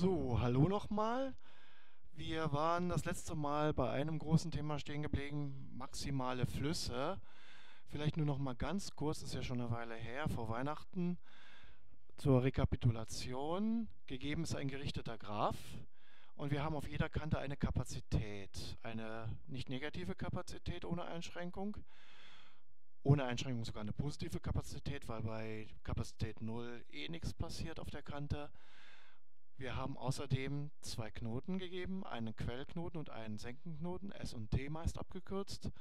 So, hallo nochmal. Wir waren das letzte Mal bei einem großen Thema stehen geblieben, maximale Flüsse. Vielleicht nur noch mal ganz kurz, ist ja schon eine Weile her, vor Weihnachten, zur Rekapitulation. Gegeben ist ein gerichteter Graph und wir haben auf jeder Kante eine Kapazität, eine nicht negative Kapazität ohne Einschränkung, ohne Einschränkung sogar eine positive Kapazität, weil bei Kapazität 0 eh nichts passiert auf der Kante. Wir haben außerdem zwei Knoten gegeben, einen Quellknoten und einen Senkenknoten, S und T meist abgekürzt.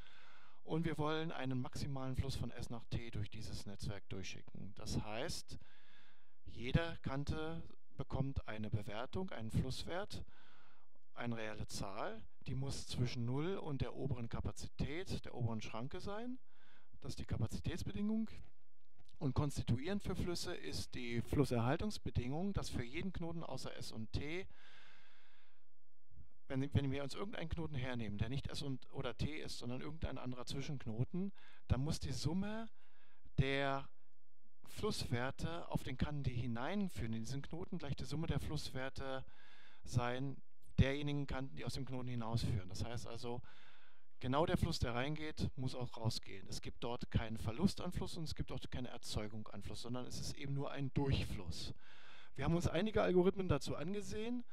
Und wir wollen einen maximalen Fluss von S nach T durch dieses Netzwerk durchschicken. Das heißt, jede Kante bekommt eine Bewertung, einen Flusswert, eine reelle Zahl. Die muss zwischen 0 und der oberen Kapazität, der oberen Schranke sein. Das ist die Kapazitätsbedingung. Und konstituierend für Flüsse ist die Flusserhaltungsbedingung, dass für jeden Knoten außer S und T, wenn, wenn wir uns irgendeinen Knoten hernehmen, der nicht S und, oder T ist, sondern irgendein anderer Zwischenknoten, dann muss die Summe der Flusswerte auf den Kanten, die hineinführen in diesen Knoten, gleich die Summe der Flusswerte sein derjenigen Kanten, die aus dem Knoten hinausführen. Das heißt also, Genau der Fluss, der reingeht, muss auch rausgehen. Es gibt dort keinen Verlust an Fluss und es gibt dort keine Erzeugung an Fluss, sondern es ist eben nur ein Durchfluss. Wir haben uns einige Algorithmen dazu angesehen.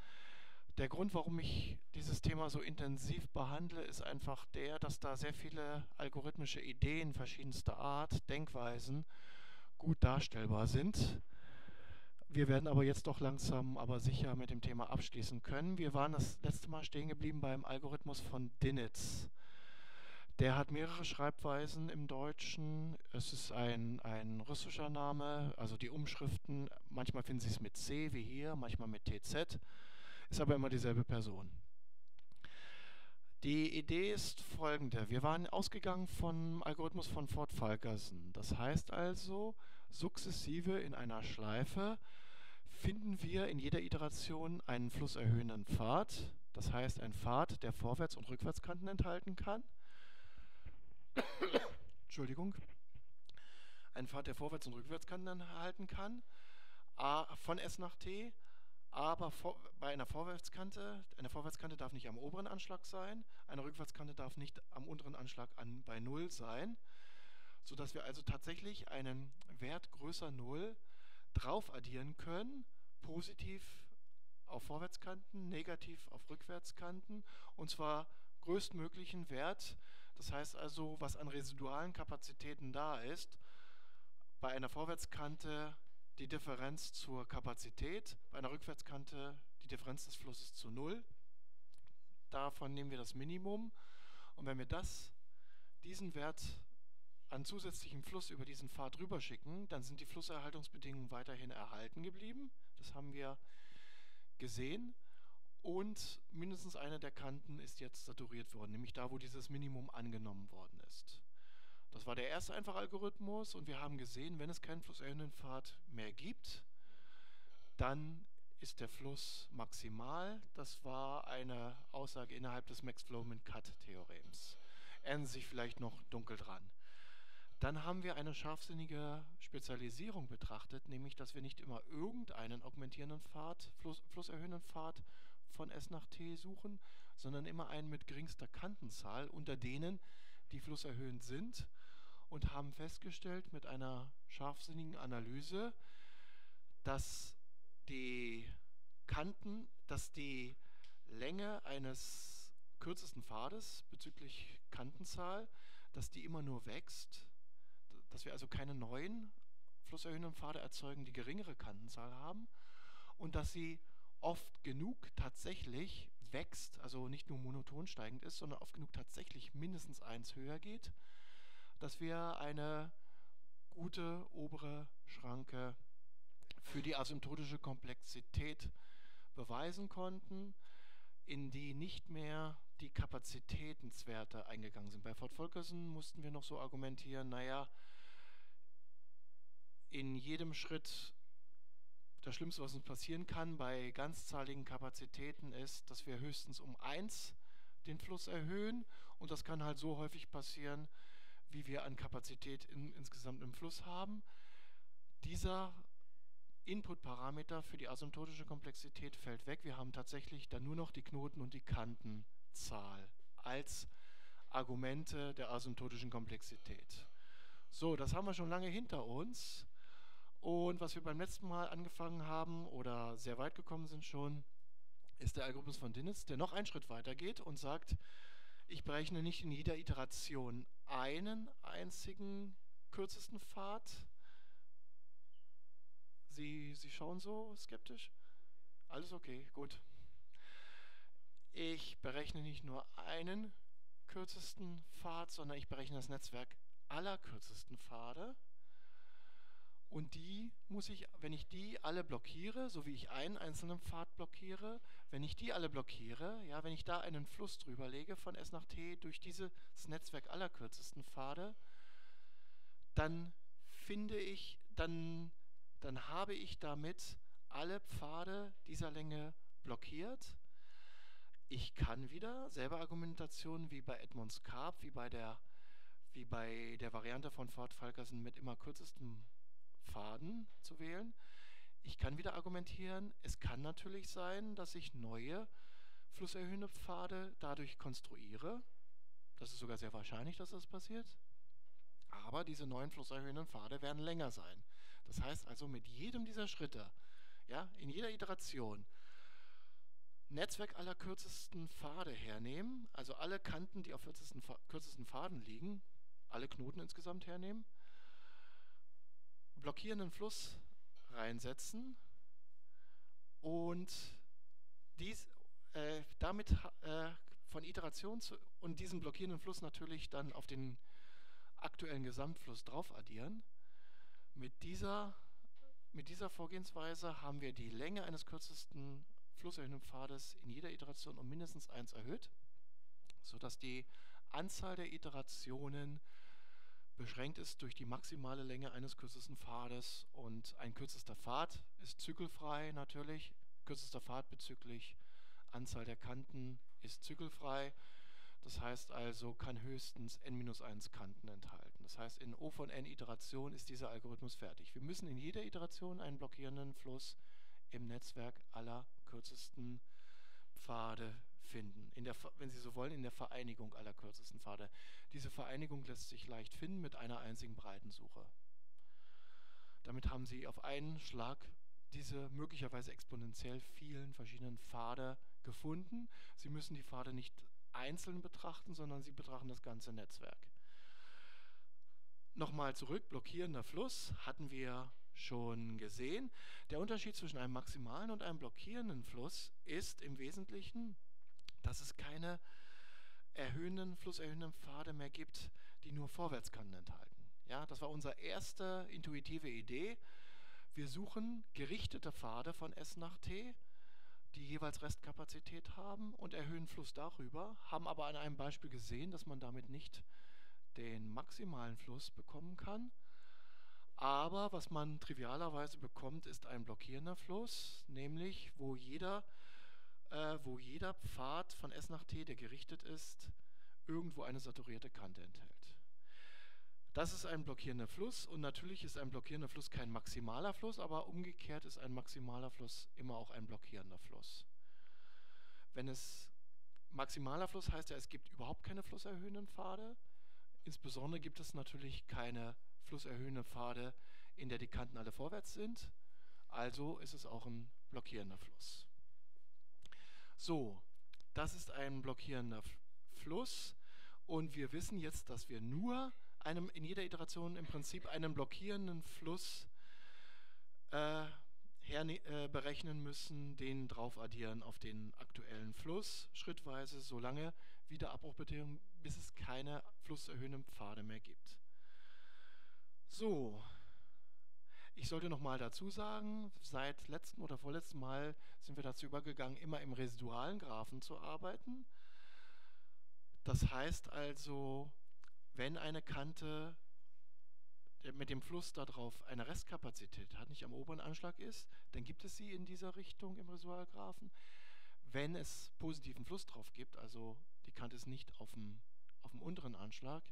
Der Grund, warum ich dieses Thema so intensiv behandle, ist einfach der, dass da sehr viele algorithmische Ideen verschiedenster Art, Denkweisen gut darstellbar sind. Wir werden aber jetzt doch langsam, aber sicher mit dem Thema abschließen können. Wir waren das letzte Mal stehen geblieben beim Algorithmus von Dinitz. Der hat mehrere Schreibweisen im Deutschen. Es ist ein, ein russischer Name, also die Umschriften, manchmal finden Sie es mit C wie hier, manchmal mit TZ, ist aber immer dieselbe Person. Die Idee ist folgende. Wir waren ausgegangen vom Algorithmus von Ford Falkerson. Das heißt also, sukzessive in einer Schleife finden wir in jeder Iteration einen flusserhöhenden Pfad. Das heißt, ein Pfad, der Vorwärts- und Rückwärtskanten enthalten kann. Entschuldigung, einen Pfad, der Vorwärts- und Rückwärtskanten erhalten kann, A, von S nach T, aber vor, bei einer Vorwärtskante, eine Vorwärtskante darf nicht am oberen Anschlag sein, eine Rückwärtskante darf nicht am unteren Anschlag an, bei 0 sein, sodass wir also tatsächlich einen Wert größer 0 drauf addieren können, positiv auf Vorwärtskanten, negativ auf Rückwärtskanten, und zwar größtmöglichen Wert, das heißt also, was an residualen Kapazitäten da ist, bei einer Vorwärtskante die Differenz zur Kapazität, bei einer Rückwärtskante die Differenz des Flusses zu Null. Davon nehmen wir das Minimum. Und wenn wir das, diesen Wert an zusätzlichem Fluss über diesen Pfad rüberschicken, dann sind die Flusserhaltungsbedingungen weiterhin erhalten geblieben. Das haben wir gesehen. Und mindestens eine der Kanten ist jetzt saturiert worden, nämlich da, wo dieses Minimum angenommen worden ist. Das war der erste einfache Algorithmus und wir haben gesehen, wenn es keinen flusserhöhenden Pfad mehr gibt, dann ist der Fluss maximal. Das war eine Aussage innerhalb des Max-Flow-Min-Cut-Theorems. Erinnern Sie sich vielleicht noch dunkel dran. Dann haben wir eine scharfsinnige Spezialisierung betrachtet, nämlich dass wir nicht immer irgendeinen augmentierenden Pfad, Fluss, flusserhöhenden Pfad von S nach T suchen, sondern immer einen mit geringster Kantenzahl, unter denen die flusserhöhend sind und haben festgestellt mit einer scharfsinnigen Analyse, dass die Kanten, dass die Länge eines kürzesten Pfades bezüglich Kantenzahl, dass die immer nur wächst, dass wir also keine neuen flusserhöhenden Pfade erzeugen, die geringere Kantenzahl haben und dass sie oft genug tatsächlich wächst, also nicht nur monoton steigend ist, sondern oft genug tatsächlich mindestens eins höher geht, dass wir eine gute obere Schranke für die asymptotische Komplexität beweisen konnten, in die nicht mehr die Kapazitätenswerte eingegangen sind. Bei Ford Volkersen mussten wir noch so argumentieren, naja, in jedem Schritt das Schlimmste, was uns passieren kann bei ganzzahligen Kapazitäten, ist, dass wir höchstens um 1 den Fluss erhöhen. Und das kann halt so häufig passieren, wie wir an Kapazität in, insgesamt im Fluss haben. Dieser Input-Parameter für die asymptotische Komplexität fällt weg. Wir haben tatsächlich dann nur noch die Knoten- und die Kantenzahl als Argumente der asymptotischen Komplexität. So, das haben wir schon lange hinter uns. Und was wir beim letzten Mal angefangen haben oder sehr weit gekommen sind schon, ist der Algorithmus von Dinitz, der noch einen Schritt weiter geht und sagt, ich berechne nicht in jeder Iteration einen einzigen kürzesten Pfad. Sie, Sie schauen so skeptisch? Alles okay, gut. Ich berechne nicht nur einen kürzesten Pfad, sondern ich berechne das Netzwerk aller kürzesten Pfade. Und die muss ich, wenn ich die alle blockiere, so wie ich einen einzelnen Pfad blockiere, wenn ich die alle blockiere, ja, wenn ich da einen Fluss drüber lege von S nach T durch dieses Netzwerk aller kürzesten Pfade, dann finde ich, dann, dann habe ich damit alle Pfade dieser Länge blockiert. Ich kann wieder selber Argumentationen wie bei Edmonds Karp, wie bei der, wie bei der Variante von Ford Falkerson mit immer kürzestem Faden zu wählen. Ich kann wieder argumentieren, es kann natürlich sein, dass ich neue flusserhöhende Pfade dadurch konstruiere. Das ist sogar sehr wahrscheinlich, dass das passiert. Aber diese neuen flusserhöhenden Pfade werden länger sein. Das heißt also, mit jedem dieser Schritte, ja, in jeder Iteration, Netzwerk aller kürzesten Pfade hernehmen, also alle Kanten, die auf kürzesten, kürzesten Pfaden liegen, alle Knoten insgesamt hernehmen, blockierenden Fluss reinsetzen und dies äh, damit äh, von Iteration zu, und diesen blockierenden Fluss natürlich dann auf den aktuellen Gesamtfluss drauf addieren. Mit dieser, mit dieser Vorgehensweise haben wir die Länge eines kürzesten flusserhöhenden Pfades in jeder Iteration um mindestens 1 erhöht, sodass die Anzahl der Iterationen beschränkt ist durch die maximale Länge eines kürzesten Pfades und ein kürzester Pfad ist zykkelfrei natürlich. Kürzester Pfad bezüglich Anzahl der Kanten ist zykkelfrei. Das heißt also, kann höchstens n-1 Kanten enthalten. Das heißt, in O von n Iterationen ist dieser Algorithmus fertig. Wir müssen in jeder Iteration einen blockierenden Fluss im Netzwerk aller kürzesten Pfade finden. Der, wenn Sie so wollen, in der Vereinigung aller kürzesten Pfade. Diese Vereinigung lässt sich leicht finden mit einer einzigen Breitensuche. Damit haben Sie auf einen Schlag diese möglicherweise exponentiell vielen verschiedenen Pfade gefunden. Sie müssen die Pfade nicht einzeln betrachten, sondern Sie betrachten das ganze Netzwerk. Nochmal zurück, blockierender Fluss hatten wir schon gesehen. Der Unterschied zwischen einem maximalen und einem blockierenden Fluss ist im Wesentlichen, dass es keine erhöhenden, flusserhöhenden Pfade mehr gibt, die nur Vorwärtskanten enthalten. Ja, das war unsere erste intuitive Idee. Wir suchen gerichtete Pfade von S nach T, die jeweils Restkapazität haben und erhöhen Fluss darüber, haben aber an einem Beispiel gesehen, dass man damit nicht den maximalen Fluss bekommen kann. Aber was man trivialerweise bekommt, ist ein blockierender Fluss, nämlich wo jeder äh, wo jeder Pfad von S nach T, der gerichtet ist, irgendwo eine saturierte Kante enthält. Das ist ein blockierender Fluss und natürlich ist ein blockierender Fluss kein maximaler Fluss, aber umgekehrt ist ein maximaler Fluss immer auch ein blockierender Fluss. Wenn es maximaler Fluss heißt ja, es gibt überhaupt keine flusserhöhenden Pfade. Insbesondere gibt es natürlich keine flusserhöhenden Pfade, in der die Kanten alle vorwärts sind. Also ist es auch ein blockierender Fluss. So, das ist ein blockierender Fluss und wir wissen jetzt, dass wir nur einem, in jeder Iteration im Prinzip einen blockierenden Fluss äh, äh, berechnen müssen, den drauf addieren auf den aktuellen Fluss, schrittweise, solange wie der Abbruchbedingungen, bis es keine flusserhöhenden Pfade mehr gibt. So, ich sollte noch mal dazu sagen, seit letztem oder vorletzten Mal sind wir dazu übergegangen, immer im residualen Graphen zu arbeiten. Das heißt also, wenn eine Kante mit dem Fluss darauf eine Restkapazität hat, nicht am oberen Anschlag ist, dann gibt es sie in dieser Richtung im Residualgraphen. Wenn es positiven Fluss drauf gibt, also die Kante ist nicht auf dem, auf dem unteren Anschlag,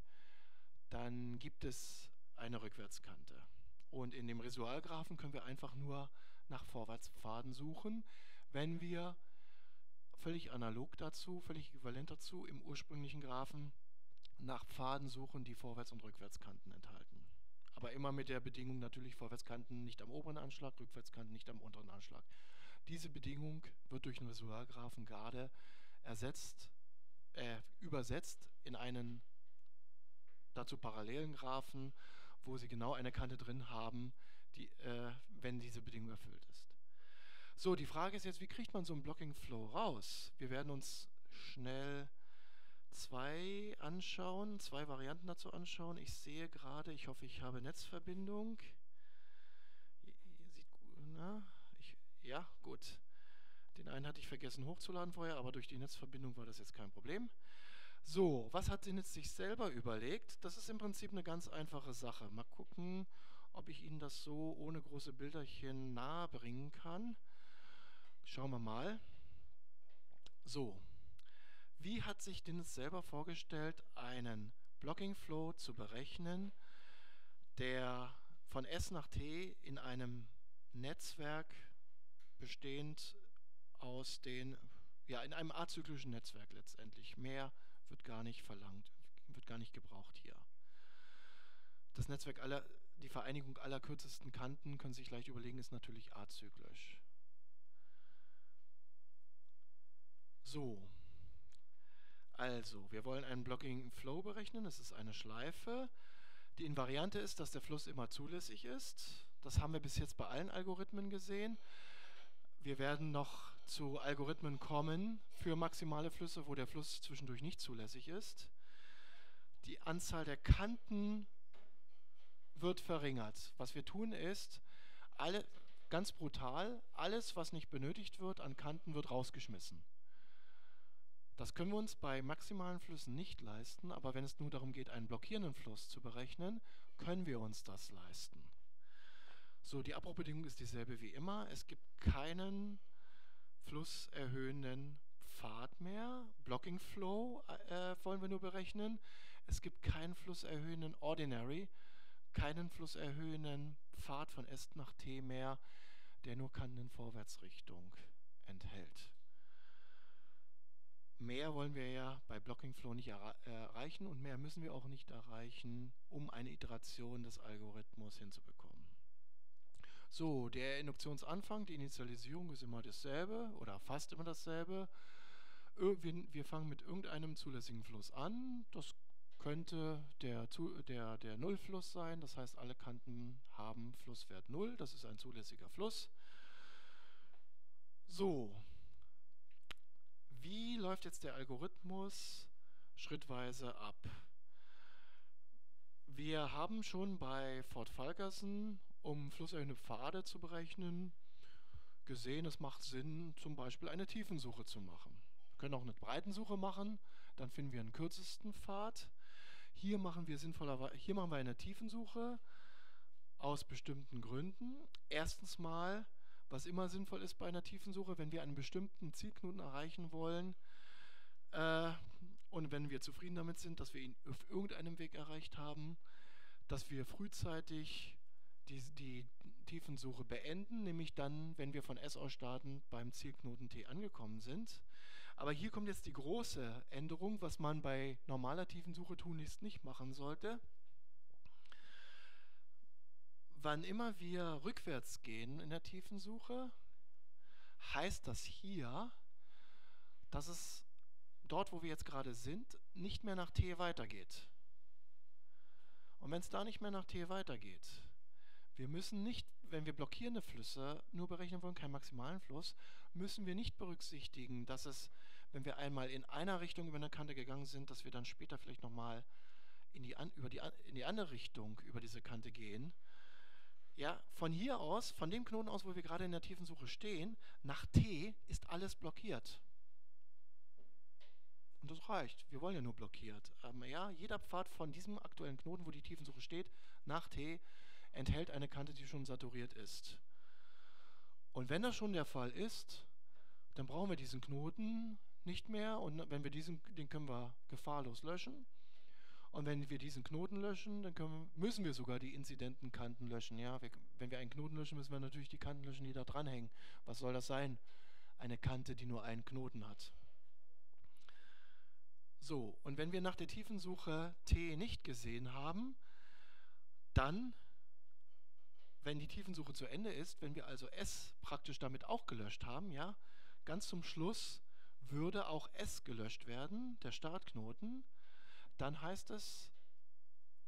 dann gibt es eine Rückwärtskante. Und in dem Residualgraphen können wir einfach nur nach Vorwärtspfaden suchen, wenn wir völlig analog dazu, völlig äquivalent dazu im ursprünglichen Graphen nach Pfaden suchen, die Vorwärts- und Rückwärtskanten enthalten. Aber immer mit der Bedingung natürlich Vorwärtskanten nicht am oberen Anschlag, Rückwärtskanten nicht am unteren Anschlag. Diese Bedingung wird durch den Residualgraphen gerade ersetzt, äh, übersetzt in einen dazu parallelen Graphen, wo Sie genau eine Kante drin haben, die, äh, wenn diese Bedingung erfüllt ist. So, die Frage ist jetzt, wie kriegt man so einen Blocking Flow raus? Wir werden uns schnell zwei anschauen, zwei Varianten dazu anschauen. Ich sehe gerade, ich hoffe, ich habe Netzverbindung. Sieht gut, na, ich, ja, gut. Den einen hatte ich vergessen hochzuladen vorher, aber durch die Netzverbindung war das jetzt kein Problem. So, was hat sie jetzt sich selber überlegt? Das ist im Prinzip eine ganz einfache Sache. Mal gucken, ob ich Ihnen das so ohne große Bilderchen nahe bringen kann. Schauen wir mal. So, wie hat sich Dennis selber vorgestellt, einen Blocking Flow zu berechnen, der von S nach T in einem Netzwerk bestehend aus den, ja, in einem azyklischen Netzwerk letztendlich. Mehr wird gar nicht verlangt, wird gar nicht gebraucht hier. Das Netzwerk aller, die Vereinigung aller kürzesten Kanten, können Sie sich leicht überlegen, ist natürlich azyklisch. So, also, wir wollen einen Blocking Flow berechnen. Das ist eine Schleife. Die Invariante ist, dass der Fluss immer zulässig ist. Das haben wir bis jetzt bei allen Algorithmen gesehen. Wir werden noch zu Algorithmen kommen für maximale Flüsse, wo der Fluss zwischendurch nicht zulässig ist. Die Anzahl der Kanten wird verringert. Was wir tun ist, alle, ganz brutal, alles, was nicht benötigt wird an Kanten, wird rausgeschmissen. Das können wir uns bei maximalen Flüssen nicht leisten, aber wenn es nur darum geht, einen blockierenden Fluss zu berechnen, können wir uns das leisten. So, die Abbruchbedingung ist dieselbe wie immer. Es gibt keinen flusserhöhenden Pfad mehr. Blocking Flow äh, wollen wir nur berechnen. Es gibt keinen flusserhöhenden Ordinary, keinen flusserhöhenden Pfad von S nach T mehr, der nur Kanten in Vorwärtsrichtung enthält. Mehr wollen wir ja bei Blocking Flow nicht erreichen und mehr müssen wir auch nicht erreichen, um eine Iteration des Algorithmus hinzubekommen. So, der Induktionsanfang, die Initialisierung ist immer dasselbe oder fast immer dasselbe. Wir fangen mit irgendeinem zulässigen Fluss an. Das könnte der, der, der Nullfluss sein, das heißt alle Kanten haben Flusswert 0, das ist ein zulässiger Fluss. So, wie läuft jetzt der Algorithmus schrittweise ab? Wir haben schon bei Fort Falkerson um flusserhöhende Pfade zu berechnen, gesehen, es macht Sinn, zum Beispiel eine Tiefensuche zu machen. Wir können auch eine Breitensuche machen, dann finden wir einen kürzesten Pfad. Hier machen wir sinnvollerweise, hier machen wir eine Tiefensuche aus bestimmten Gründen. Erstens mal, was immer sinnvoll ist bei einer Tiefensuche, wenn wir einen bestimmten Zielknoten erreichen wollen äh, und wenn wir zufrieden damit sind, dass wir ihn auf irgendeinem Weg erreicht haben, dass wir frühzeitig die, die Tiefensuche beenden, nämlich dann, wenn wir von S aus starten, beim Zielknoten T angekommen sind. Aber hier kommt jetzt die große Änderung, was man bei normaler Tiefensuche tunlichst nicht machen sollte. Wann immer wir rückwärts gehen in der Tiefensuche, heißt das hier, dass es dort, wo wir jetzt gerade sind, nicht mehr nach T weitergeht. Und wenn es da nicht mehr nach T weitergeht, wir müssen nicht, wenn wir blockierende Flüsse nur berechnen wollen, keinen maximalen Fluss, müssen wir nicht berücksichtigen, dass es, wenn wir einmal in einer Richtung über eine Kante gegangen sind, dass wir dann später vielleicht nochmal in die, die, in die andere Richtung über diese Kante gehen. Ja, von hier aus, von dem Knoten aus, wo wir gerade in der tiefen Suche stehen, nach T ist alles blockiert. Und das reicht. Wir wollen ja nur blockiert. Aber ja, jeder Pfad von diesem aktuellen Knoten, wo die Tiefensuche steht, nach T enthält eine Kante, die schon saturiert ist. Und wenn das schon der Fall ist, dann brauchen wir diesen Knoten nicht mehr und wenn wir diesen, den können wir gefahrlos löschen. Und wenn wir diesen Knoten löschen, dann wir, müssen wir sogar die Inzidentenkanten löschen. Ja? Wir, wenn wir einen Knoten löschen, müssen wir natürlich die Kanten löschen, die da dranhängen. Was soll das sein? Eine Kante, die nur einen Knoten hat. So, und wenn wir nach der Tiefensuche T nicht gesehen haben, dann, wenn die Tiefensuche zu Ende ist, wenn wir also S praktisch damit auch gelöscht haben, ja, ganz zum Schluss würde auch S gelöscht werden, der Startknoten, dann heißt es,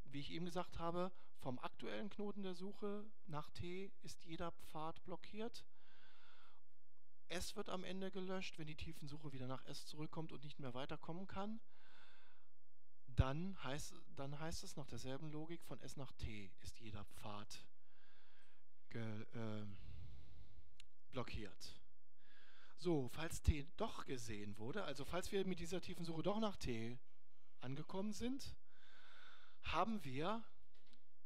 wie ich eben gesagt habe, vom aktuellen Knoten der Suche nach T ist jeder Pfad blockiert. S wird am Ende gelöscht, wenn die Tiefensuche wieder nach S zurückkommt und nicht mehr weiterkommen kann. Dann heißt, dann heißt es nach derselben Logik von S nach T ist jeder Pfad äh, blockiert. So, falls T doch gesehen wurde, also falls wir mit dieser Tiefensuche doch nach T angekommen sind, haben wir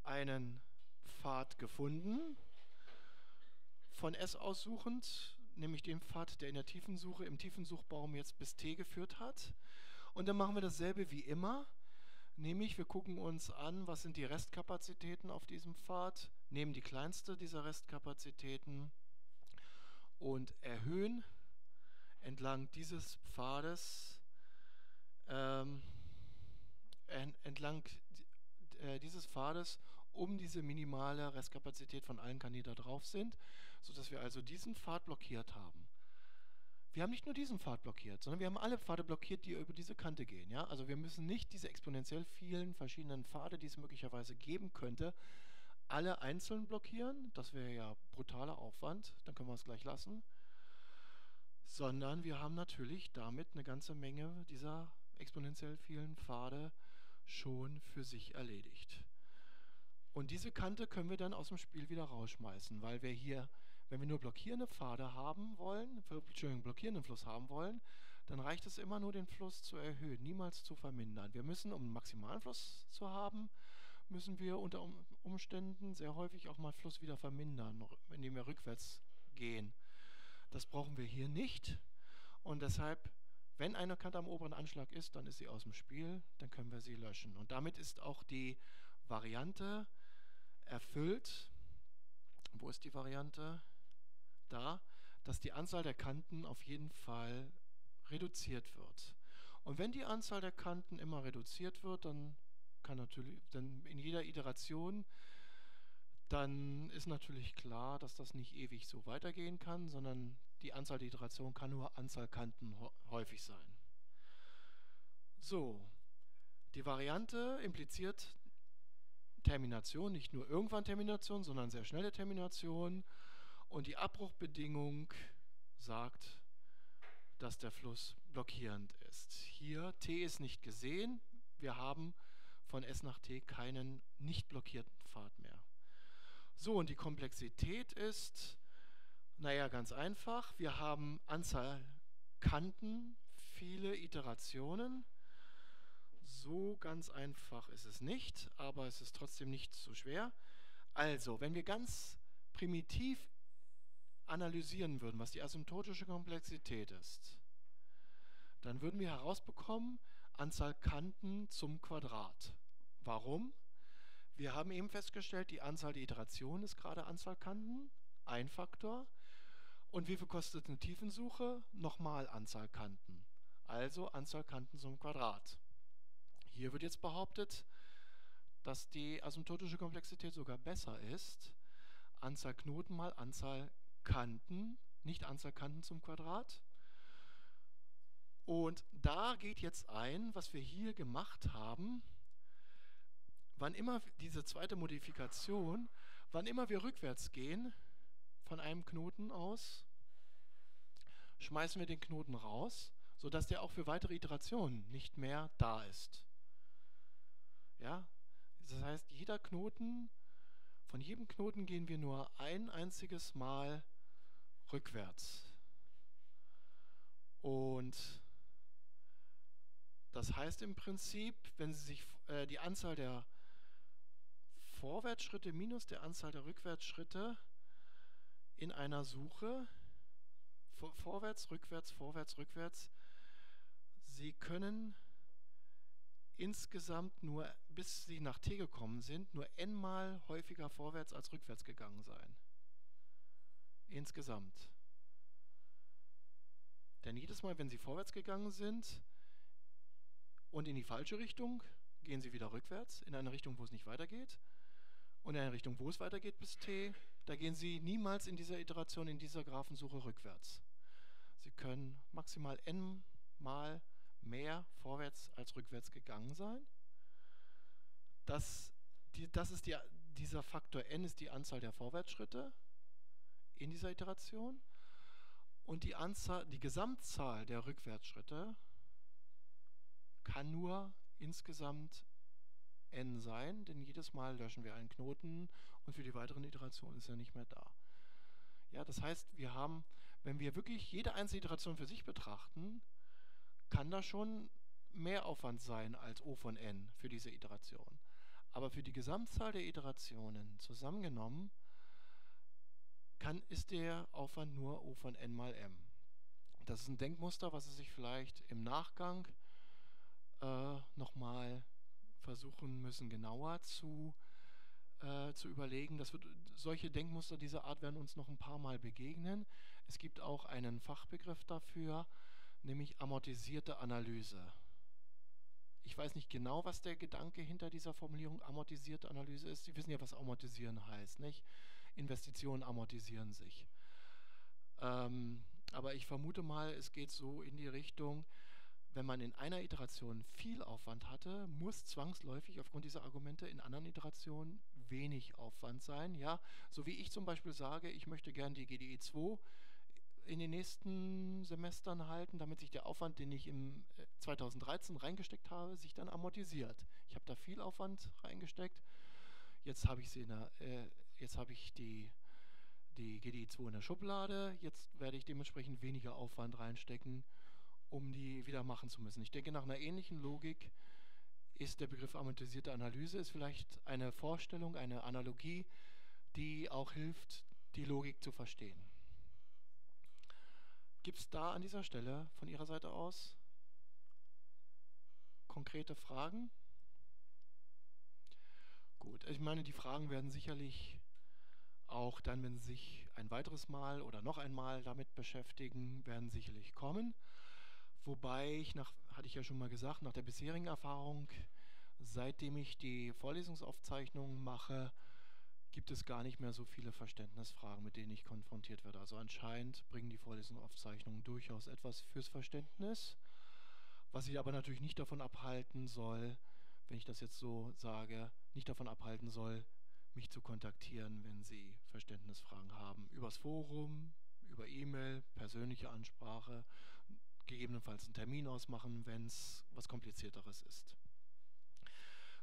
einen Pfad gefunden, von S aussuchend, nämlich den Pfad, der in der Tiefensuche im Tiefensuchbaum jetzt bis T geführt hat. Und dann machen wir dasselbe wie immer, nämlich wir gucken uns an, was sind die Restkapazitäten auf diesem Pfad, nehmen die kleinste dieser Restkapazitäten und erhöhen entlang dieses Pfades ähm, entlang äh, dieses Pfades um diese minimale Restkapazität von allen Kanälen drauf sind, sodass wir also diesen Pfad blockiert haben. Wir haben nicht nur diesen Pfad blockiert, sondern wir haben alle Pfade blockiert, die über diese Kante gehen. Ja? Also wir müssen nicht diese exponentiell vielen verschiedenen Pfade, die es möglicherweise geben könnte, alle einzeln blockieren. Das wäre ja brutaler Aufwand, dann können wir es gleich lassen. Sondern wir haben natürlich damit eine ganze Menge dieser exponentiell vielen Pfade schon für sich erledigt. Und diese Kante können wir dann aus dem Spiel wieder rausschmeißen, weil wir hier, wenn wir nur blockierende Pfade haben wollen, Entschuldigung, blockierenden Fluss haben wollen, dann reicht es immer nur, den Fluss zu erhöhen, niemals zu vermindern. Wir müssen, um einen maximalen Fluss zu haben, müssen wir unter Umständen sehr häufig auch mal Fluss wieder vermindern, indem wir rückwärts gehen. Das brauchen wir hier nicht und deshalb wenn eine Kante am oberen Anschlag ist, dann ist sie aus dem Spiel, dann können wir sie löschen. Und damit ist auch die Variante erfüllt. Wo ist die Variante? Da, dass die Anzahl der Kanten auf jeden Fall reduziert wird. Und wenn die Anzahl der Kanten immer reduziert wird, dann kann natürlich, dann in jeder Iteration, dann ist natürlich klar, dass das nicht ewig so weitergehen kann, sondern die Anzahl der Iterationen kann nur Anzahl Kanten häufig sein. So, die Variante impliziert Termination, nicht nur irgendwann Termination, sondern sehr schnelle Termination. Und die Abbruchbedingung sagt, dass der Fluss blockierend ist. Hier T ist nicht gesehen. Wir haben von S nach T keinen nicht blockierten Pfad mehr. So, und die Komplexität ist, naja, ganz einfach. Wir haben Anzahl Kanten, viele Iterationen. So ganz einfach ist es nicht, aber es ist trotzdem nicht so schwer. Also, wenn wir ganz primitiv analysieren würden, was die asymptotische Komplexität ist, dann würden wir herausbekommen, Anzahl Kanten zum Quadrat. Warum? Wir haben eben festgestellt, die Anzahl der Iterationen ist gerade Anzahl Kanten, ein Faktor. Und wie viel kostet eine Tiefensuche? Nochmal Anzahl Kanten. Also Anzahl Kanten zum Quadrat. Hier wird jetzt behauptet, dass die asymptotische Komplexität sogar besser ist. Anzahl Knoten mal Anzahl Kanten, nicht Anzahl Kanten zum Quadrat. Und da geht jetzt ein, was wir hier gemacht haben. Wann immer diese zweite Modifikation, wann immer wir rückwärts gehen, von einem Knoten aus, schmeißen wir den Knoten raus, sodass der auch für weitere Iterationen nicht mehr da ist. Ja? Das heißt, jeder Knoten, von jedem Knoten gehen wir nur ein einziges Mal rückwärts. Und das heißt im Prinzip, wenn Sie sich äh, die Anzahl der Vorwärtsschritte minus der Anzahl der Rückwärtsschritte in einer Suche, vorwärts, rückwärts, vorwärts, rückwärts, Sie können insgesamt nur, bis sie nach T gekommen sind, nur n-mal häufiger vorwärts als rückwärts gegangen sein. Insgesamt. Denn jedes Mal, wenn sie vorwärts gegangen sind und in die falsche Richtung, gehen sie wieder rückwärts, in eine Richtung, wo es nicht weitergeht. Und in eine Richtung, wo es weitergeht bis t, da gehen sie niemals in dieser Iteration, in dieser Graphensuche rückwärts. Sie können maximal n mal mehr vorwärts als rückwärts gegangen sein. Das, die, das ist die, dieser Faktor n ist die Anzahl der Vorwärtsschritte in dieser Iteration. Und die, Anzahl, die Gesamtzahl der Rückwärtsschritte kann nur insgesamt n sein, denn jedes Mal löschen wir einen Knoten und für die weiteren Iterationen ist er nicht mehr da. Ja, das heißt, wir haben, wenn wir wirklich jede einzelne Iteration für sich betrachten, kann da schon mehr Aufwand sein als O von n für diese Iteration. Aber für die Gesamtzahl der Iterationen zusammengenommen kann, ist der Aufwand nur O von n mal m. Das ist ein Denkmuster, was Sie sich vielleicht im Nachgang äh, nochmal versuchen müssen, genauer zu, äh, zu überlegen. Das wird, solche Denkmuster dieser Art werden uns noch ein paar Mal begegnen. Es gibt auch einen Fachbegriff dafür, nämlich amortisierte Analyse. Ich weiß nicht genau, was der Gedanke hinter dieser Formulierung amortisierte Analyse ist. Sie wissen ja, was amortisieren heißt, nicht? Investitionen amortisieren sich. Ähm, aber ich vermute mal, es geht so in die Richtung, wenn man in einer Iteration viel Aufwand hatte, muss zwangsläufig aufgrund dieser Argumente in anderen Iterationen wenig Aufwand sein. Ja, so wie ich zum Beispiel sage, ich möchte gerne die GDE 2 in den nächsten Semestern halten, damit sich der Aufwand, den ich im 2013 äh, reingesteckt habe, sich dann amortisiert. Ich habe da viel Aufwand reingesteckt. Jetzt habe ich sie in der, äh, jetzt habe ich die die GDI 2 in der Schublade. Jetzt werde ich dementsprechend weniger Aufwand reinstecken, um die wieder machen zu müssen. Ich denke, nach einer ähnlichen Logik ist der Begriff amortisierte Analyse ist vielleicht eine Vorstellung, eine Analogie, die auch hilft, die Logik zu verstehen. Gibt es da an dieser Stelle von Ihrer Seite aus konkrete Fragen? Gut, ich meine, die Fragen werden sicherlich auch dann, wenn Sie sich ein weiteres Mal oder noch einmal damit beschäftigen, werden sicherlich kommen. Wobei ich nach, hatte ich ja schon mal gesagt, nach der bisherigen Erfahrung, seitdem ich die Vorlesungsaufzeichnungen mache, gibt es gar nicht mehr so viele Verständnisfragen, mit denen ich konfrontiert werde. Also anscheinend bringen die Vorlesungsaufzeichnungen durchaus etwas fürs Verständnis, was sich aber natürlich nicht davon abhalten soll, wenn ich das jetzt so sage, nicht davon abhalten soll, mich zu kontaktieren, wenn Sie Verständnisfragen haben. Übers Forum, über E-Mail, persönliche Ansprache, gegebenenfalls einen Termin ausmachen, wenn es was Komplizierteres ist.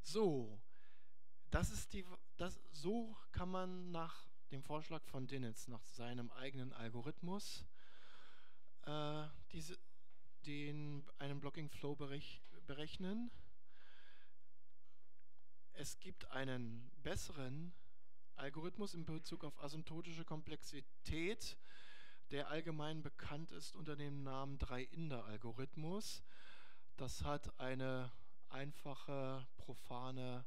So, das ist die, das, so kann man nach dem Vorschlag von Dinitz, nach seinem eigenen Algorithmus, äh, diese, den, einen Blocking Flow berechnen. Es gibt einen besseren Algorithmus in Bezug auf asymptotische Komplexität, der allgemein bekannt ist unter dem Namen Drei-Inder-Algorithmus. Das hat eine einfache, profane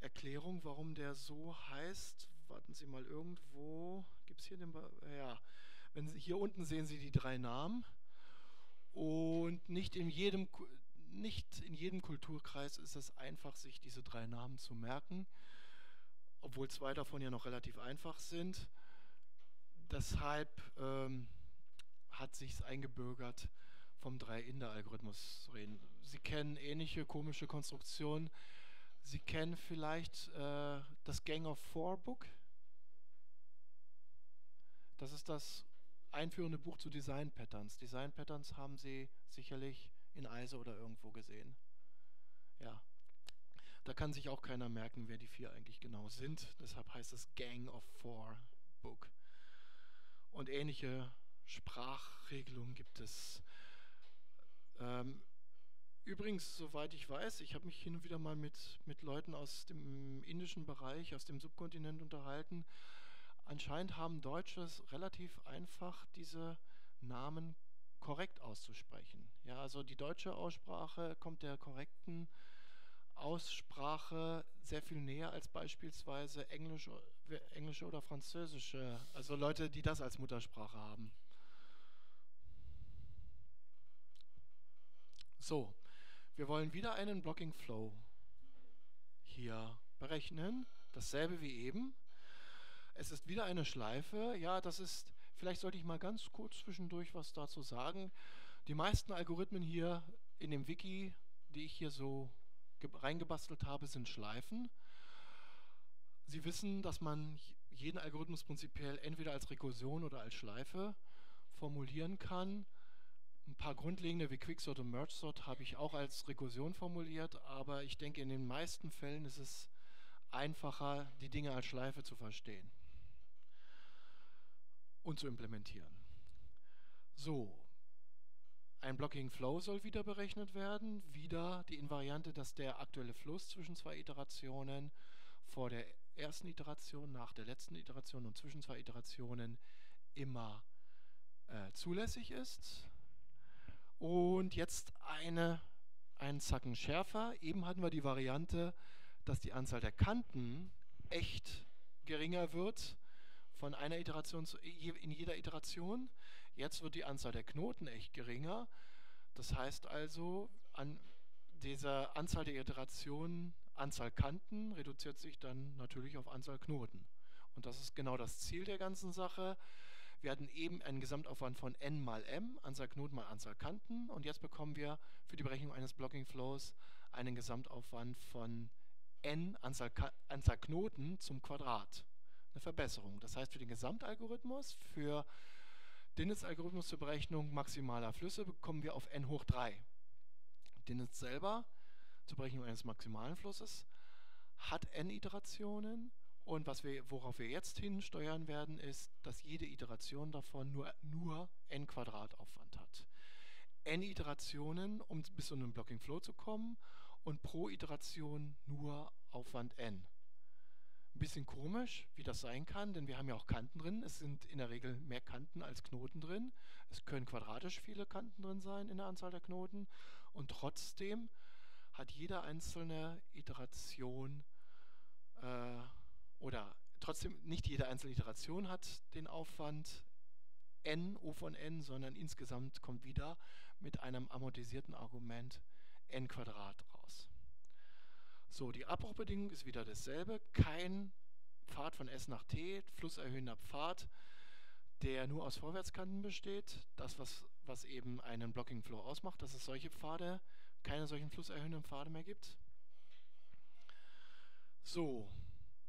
Erklärung, warum der so heißt. Warten Sie mal irgendwo. Gibt es hier den. Be ja. Wenn Sie, hier unten sehen Sie die drei Namen. Und nicht in jedem, nicht in jedem Kulturkreis ist es einfach, sich diese drei Namen zu merken, obwohl zwei davon ja noch relativ einfach sind. Deshalb ähm, hat sich es eingebürgert, vom Drei-Inder-Algorithmus zu reden. Sie kennen ähnliche komische Konstruktionen Sie kennen vielleicht äh, das Gang of Four Book. Das ist das einführende Buch zu Design Patterns. Design Patterns haben Sie sicherlich in Eise oder irgendwo gesehen. Ja. Da kann sich auch keiner merken, wer die vier eigentlich genau sind. Deshalb heißt es Gang of Four Book. Und ähnliche Sprachregelungen gibt es. Ähm, Übrigens, soweit ich weiß, ich habe mich hin und wieder mal mit, mit Leuten aus dem indischen Bereich, aus dem Subkontinent unterhalten. Anscheinend haben Deutsche es relativ einfach, diese Namen korrekt auszusprechen. Ja, also die deutsche Aussprache kommt der korrekten Aussprache sehr viel näher als beispielsweise Englisch, englische oder französische, also Leute, die das als Muttersprache haben. So, wir wollen wieder einen Blocking Flow hier berechnen, dasselbe wie eben. Es ist wieder eine Schleife. Ja, das ist, vielleicht sollte ich mal ganz kurz zwischendurch was dazu sagen. Die meisten Algorithmen hier in dem Wiki, die ich hier so reingebastelt habe, sind Schleifen. Sie wissen, dass man jeden Algorithmus prinzipiell entweder als Rekursion oder als Schleife formulieren kann. Ein paar grundlegende wie Quicksort und Mergesort habe ich auch als Rekursion formuliert, aber ich denke, in den meisten Fällen ist es einfacher, die Dinge als Schleife zu verstehen und zu implementieren. So, ein Blocking Flow soll wieder berechnet werden. Wieder die Invariante, dass der aktuelle Fluss zwischen zwei Iterationen vor der ersten Iteration, nach der letzten Iteration und zwischen zwei Iterationen immer äh, zulässig ist. Und jetzt eine, einen Zacken schärfer. Eben hatten wir die Variante, dass die Anzahl der Kanten echt geringer wird von einer Iteration zu, in jeder Iteration. Jetzt wird die Anzahl der Knoten echt geringer. Das heißt also, an dieser Anzahl der Iterationen, Anzahl Kanten reduziert sich dann natürlich auf Anzahl Knoten. Und das ist genau das Ziel der ganzen Sache. Wir hatten eben einen Gesamtaufwand von n mal m, Anzahl Knoten mal Anzahl Kanten. Und jetzt bekommen wir für die Berechnung eines Blocking Flows einen Gesamtaufwand von n, Anzahl, Anzahl Knoten zum Quadrat. Eine Verbesserung. Das heißt, für den Gesamtalgorithmus, für Dinitz-Algorithmus zur Berechnung maximaler Flüsse bekommen wir auf n hoch 3. Dinitz selber zur Berechnung eines maximalen Flusses hat n Iterationen und was wir, worauf wir jetzt hinsteuern werden, ist, dass jede Iteration davon nur, nur n Quadrataufwand hat. n Iterationen, um bis zu einem Blocking Flow zu kommen und pro Iteration nur Aufwand n. Ein bisschen komisch, wie das sein kann, denn wir haben ja auch Kanten drin. Es sind in der Regel mehr Kanten als Knoten drin. Es können quadratisch viele Kanten drin sein in der Anzahl der Knoten. Und trotzdem hat jede einzelne Iteration äh, oder trotzdem nicht jede einzelne Iteration hat den Aufwand n, O von n, sondern insgesamt kommt wieder mit einem amortisierten Argument n Quadrat so, die Abbruchbedingung ist wieder dasselbe. Kein Pfad von S nach T, flusserhöhender Pfad, der nur aus Vorwärtskanten besteht. Das, was, was eben einen Blocking Flow ausmacht, dass es solche Pfade, keine solchen flusserhöhenden Pfade mehr gibt. So,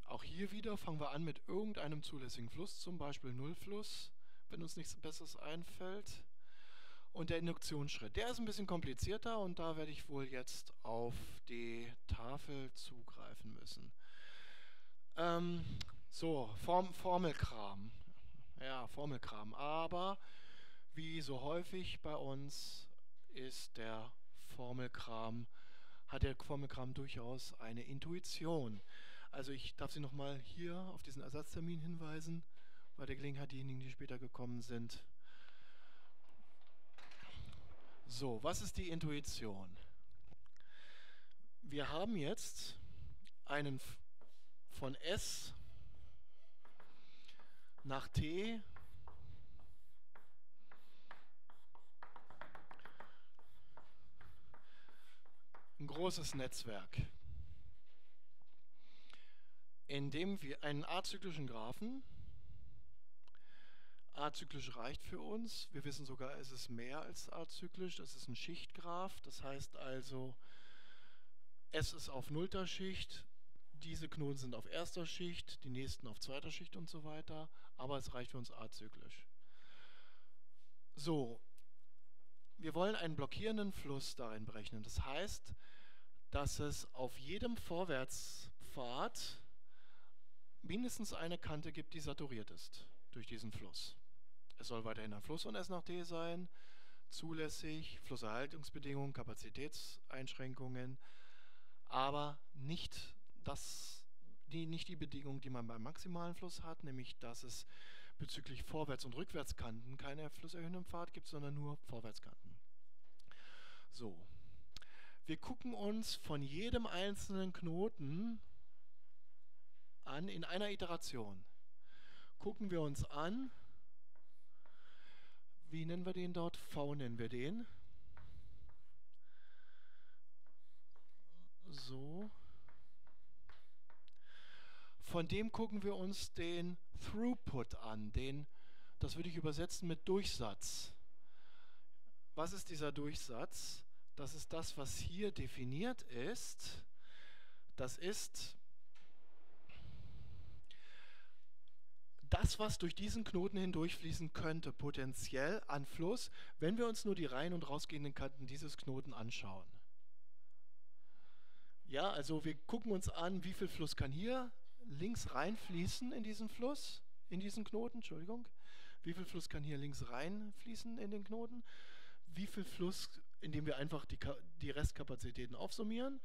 auch hier wieder fangen wir an mit irgendeinem zulässigen Fluss, zum Beispiel Nullfluss, wenn uns nichts Besseres einfällt und der Induktionsschritt. Der ist ein bisschen komplizierter und da werde ich wohl jetzt auf die Tafel zugreifen müssen. Ähm, so, Form, Formelkram. Ja, Formelkram. Aber wie so häufig bei uns ist der Formelkram, hat der Formelkram durchaus eine Intuition. Also ich darf Sie nochmal hier auf diesen Ersatztermin hinweisen, bei der Gelegenheit diejenigen, die später gekommen sind, so, was ist die Intuition? Wir haben jetzt einen von S nach T ein großes Netzwerk, in dem wir einen azyklischen Graphen Azyklisch reicht für uns. Wir wissen sogar, es ist mehr als azyklisch. Das ist ein Schichtgraph. Das heißt also, S ist auf nullter Schicht, diese Knoten sind auf erster Schicht, die nächsten auf zweiter Schicht und so weiter. Aber es reicht für uns azyklisch. So, wir wollen einen blockierenden Fluss darin berechnen. Das heißt, dass es auf jedem Vorwärtspfad mindestens eine Kante gibt, die saturiert ist durch diesen Fluss. Es soll weiterhin ein Fluss von S nach D sein, zulässig, Flusserhaltungsbedingungen, Kapazitätseinschränkungen, aber nicht, das, die, nicht die Bedingung, die man beim maximalen Fluss hat, nämlich dass es bezüglich Vorwärts- und Rückwärtskanten keine flusserhöhenden Pfad gibt, sondern nur Vorwärtskanten. So, wir gucken uns von jedem einzelnen Knoten an in einer Iteration. Gucken wir uns an, wie nennen wir den dort? V nennen wir den. So. Von dem gucken wir uns den Throughput an, den, das würde ich übersetzen mit Durchsatz. Was ist dieser Durchsatz? Das ist das, was hier definiert ist. Das ist das, was durch diesen Knoten hindurchfließen könnte, potenziell an Fluss, wenn wir uns nur die rein- und rausgehenden Kanten dieses Knoten anschauen. Ja, also wir gucken uns an, wie viel Fluss kann hier links reinfließen in diesen Fluss, in diesen Knoten, Entschuldigung. Wie viel Fluss kann hier links reinfließen in den Knoten? Wie viel Fluss, indem wir einfach die, die Restkapazitäten aufsummieren?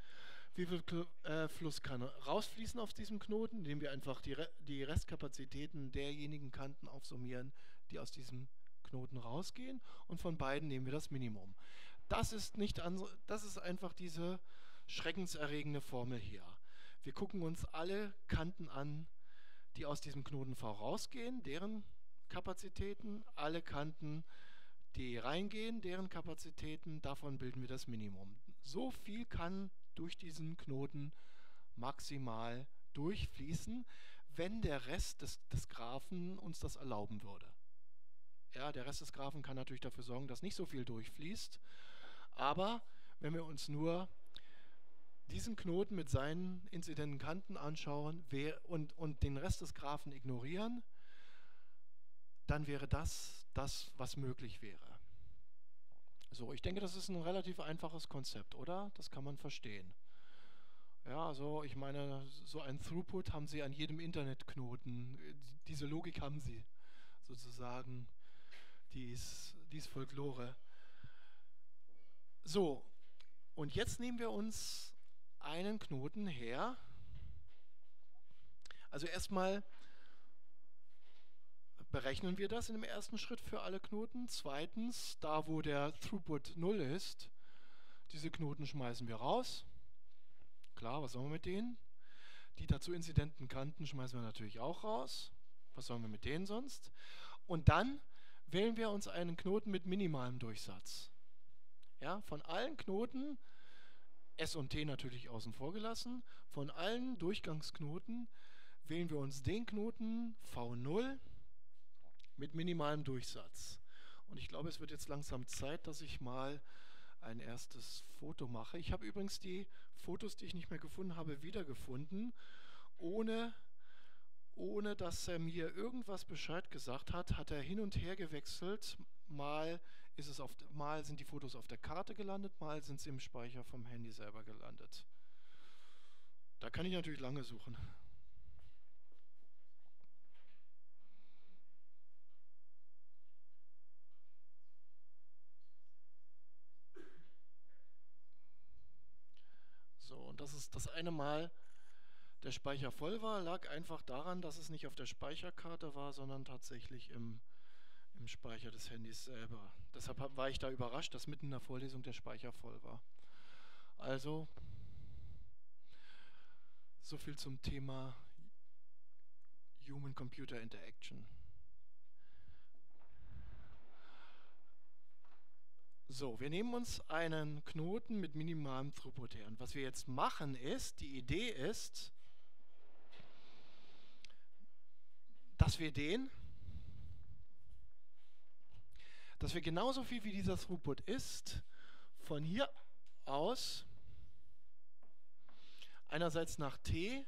Wie viel äh, Fluss kann rausfließen auf diesem Knoten, indem wir einfach die, Re die Restkapazitäten derjenigen Kanten aufsummieren, die aus diesem Knoten rausgehen? Und von beiden nehmen wir das Minimum. Das ist, nicht das ist einfach diese schreckenserregende Formel hier. Wir gucken uns alle Kanten an, die aus diesem Knoten V rausgehen, deren Kapazitäten, alle Kanten, die reingehen, deren Kapazitäten, davon bilden wir das Minimum. So viel kann durch diesen Knoten maximal durchfließen, wenn der Rest des, des Graphen uns das erlauben würde. Ja, der Rest des Graphen kann natürlich dafür sorgen, dass nicht so viel durchfließt, aber wenn wir uns nur diesen Knoten mit seinen inzidenten Kanten anschauen und, und den Rest des Graphen ignorieren, dann wäre das das, was möglich wäre. So, ich denke, das ist ein relativ einfaches Konzept, oder? Das kann man verstehen. Ja, also ich meine, so ein Throughput haben Sie an jedem Internetknoten. Diese Logik haben Sie sozusagen. Die ist, die ist Folklore. So, und jetzt nehmen wir uns einen Knoten her. Also erstmal berechnen wir das in dem ersten Schritt für alle Knoten. Zweitens, da wo der Throughput 0 ist, diese Knoten schmeißen wir raus. Klar, was sollen wir mit denen? Die dazu inzidenten Kanten schmeißen wir natürlich auch raus. Was sollen wir mit denen sonst? Und dann wählen wir uns einen Knoten mit minimalem Durchsatz. Ja, von allen Knoten S und T natürlich außen vor gelassen. Von allen Durchgangsknoten wählen wir uns den Knoten V0 mit minimalem Durchsatz. Und ich glaube, es wird jetzt langsam Zeit, dass ich mal ein erstes Foto mache. Ich habe übrigens die Fotos, die ich nicht mehr gefunden habe, wiedergefunden, ohne, ohne dass er mir irgendwas Bescheid gesagt hat, hat er hin und her gewechselt. Mal ist es auf, mal sind die Fotos auf der Karte gelandet, mal sind sie im Speicher vom Handy selber gelandet. Da kann ich natürlich lange suchen. So, und das ist das eine Mal, der Speicher voll war, lag einfach daran, dass es nicht auf der Speicherkarte war, sondern tatsächlich im im Speicher des Handys selber. Deshalb war ich da überrascht, dass mitten in der Vorlesung der Speicher voll war. Also, so viel zum Thema Human-Computer Interaction. So, wir nehmen uns einen Knoten mit minimalem Throughput her. Und was wir jetzt machen ist, die Idee ist, dass wir den dass wir genauso viel wie dieser Throughput ist, von hier aus einerseits nach t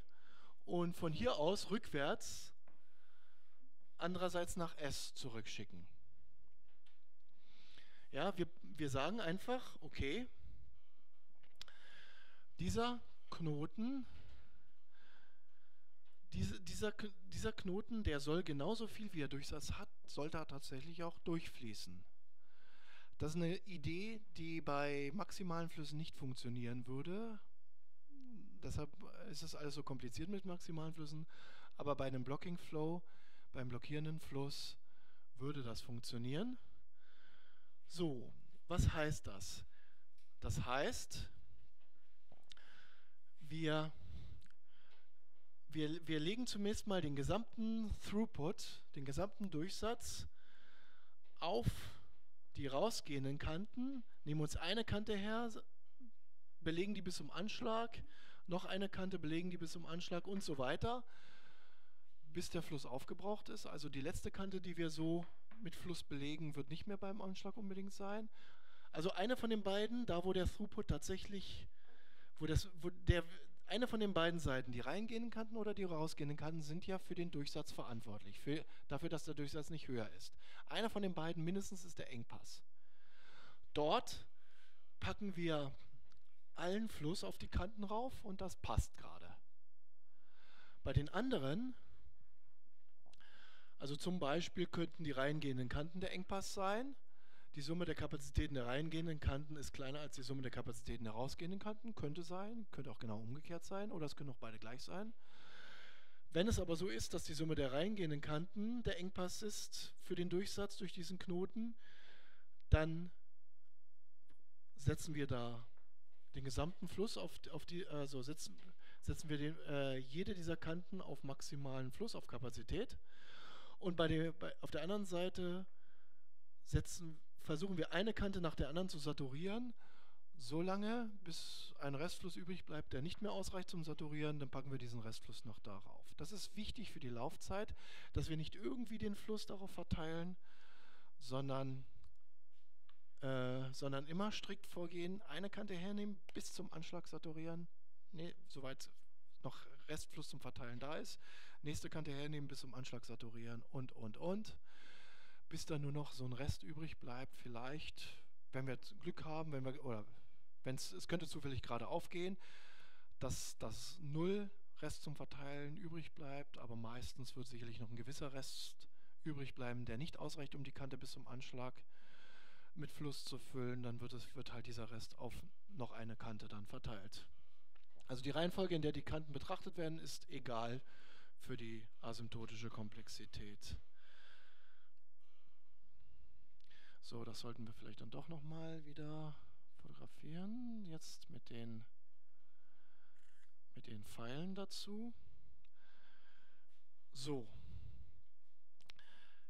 und von hier aus rückwärts andererseits nach s zurückschicken. Ja, wir, wir sagen einfach, okay, dieser Knoten diese, dieser, dieser Knoten, der soll genauso viel wie er Durchsatz hat, soll da tatsächlich auch durchfließen. Das ist eine Idee, die bei maximalen Flüssen nicht funktionieren würde. Deshalb ist es alles so kompliziert mit maximalen Flüssen. Aber bei einem Blocking Flow Beim blockierenden Fluss würde das funktionieren. So, was heißt das? Das heißt, wir, wir, wir legen zunächst mal den gesamten Throughput, den gesamten Durchsatz auf die rausgehenden Kanten, nehmen uns eine Kante her, belegen die bis zum Anschlag, noch eine Kante belegen die bis zum Anschlag und so weiter, bis der Fluss aufgebraucht ist. Also die letzte Kante, die wir so mit Fluss belegen, wird nicht mehr beim Anschlag unbedingt sein. Also eine von den beiden, da wo der Throughput tatsächlich, wo das, wo der, eine von den beiden Seiten, die reingehenden Kanten oder die rausgehenden Kanten, sind ja für den Durchsatz verantwortlich, für, dafür, dass der Durchsatz nicht höher ist. Einer von den beiden mindestens ist der Engpass. Dort packen wir allen Fluss auf die Kanten rauf und das passt gerade. Bei den anderen, also zum Beispiel könnten die reingehenden Kanten der Engpass sein, die Summe der Kapazitäten der reingehenden Kanten ist kleiner als die Summe der Kapazitäten der rausgehenden Kanten. Könnte sein, könnte auch genau umgekehrt sein oder es können auch beide gleich sein. Wenn es aber so ist, dass die Summe der reingehenden Kanten der Engpass ist für den Durchsatz durch diesen Knoten, dann setzen wir da den gesamten Fluss auf, auf die, also setzen, setzen wir den, äh, jede dieser Kanten auf maximalen Fluss, auf Kapazität. Und bei der, bei, auf der anderen Seite setzen, versuchen wir eine Kante nach der anderen zu saturieren, so lange, bis ein Restfluss übrig bleibt, der nicht mehr ausreicht zum Saturieren, dann packen wir diesen Restfluss noch darauf. Das ist wichtig für die Laufzeit, dass wir nicht irgendwie den Fluss darauf verteilen, sondern, äh, sondern immer strikt vorgehen, eine Kante hernehmen, bis zum Anschlag saturieren, nee, soweit noch Restfluss zum Verteilen da ist, nächste Kante hernehmen, bis zum Anschlag saturieren und, und, und bis dann nur noch so ein Rest übrig bleibt. Vielleicht, wenn wir Glück haben, wenn wir, oder wenn es, es könnte zufällig gerade aufgehen, dass das Null Rest zum Verteilen übrig bleibt, aber meistens wird sicherlich noch ein gewisser Rest übrig bleiben, der nicht ausreicht, um die Kante bis zum Anschlag mit Fluss zu füllen, dann wird, es, wird halt dieser Rest auf noch eine Kante dann verteilt. Also die Reihenfolge, in der die Kanten betrachtet werden, ist egal für die asymptotische Komplexität. So, das sollten wir vielleicht dann doch nochmal wieder fotografieren. Jetzt mit den, mit den Pfeilen dazu. So.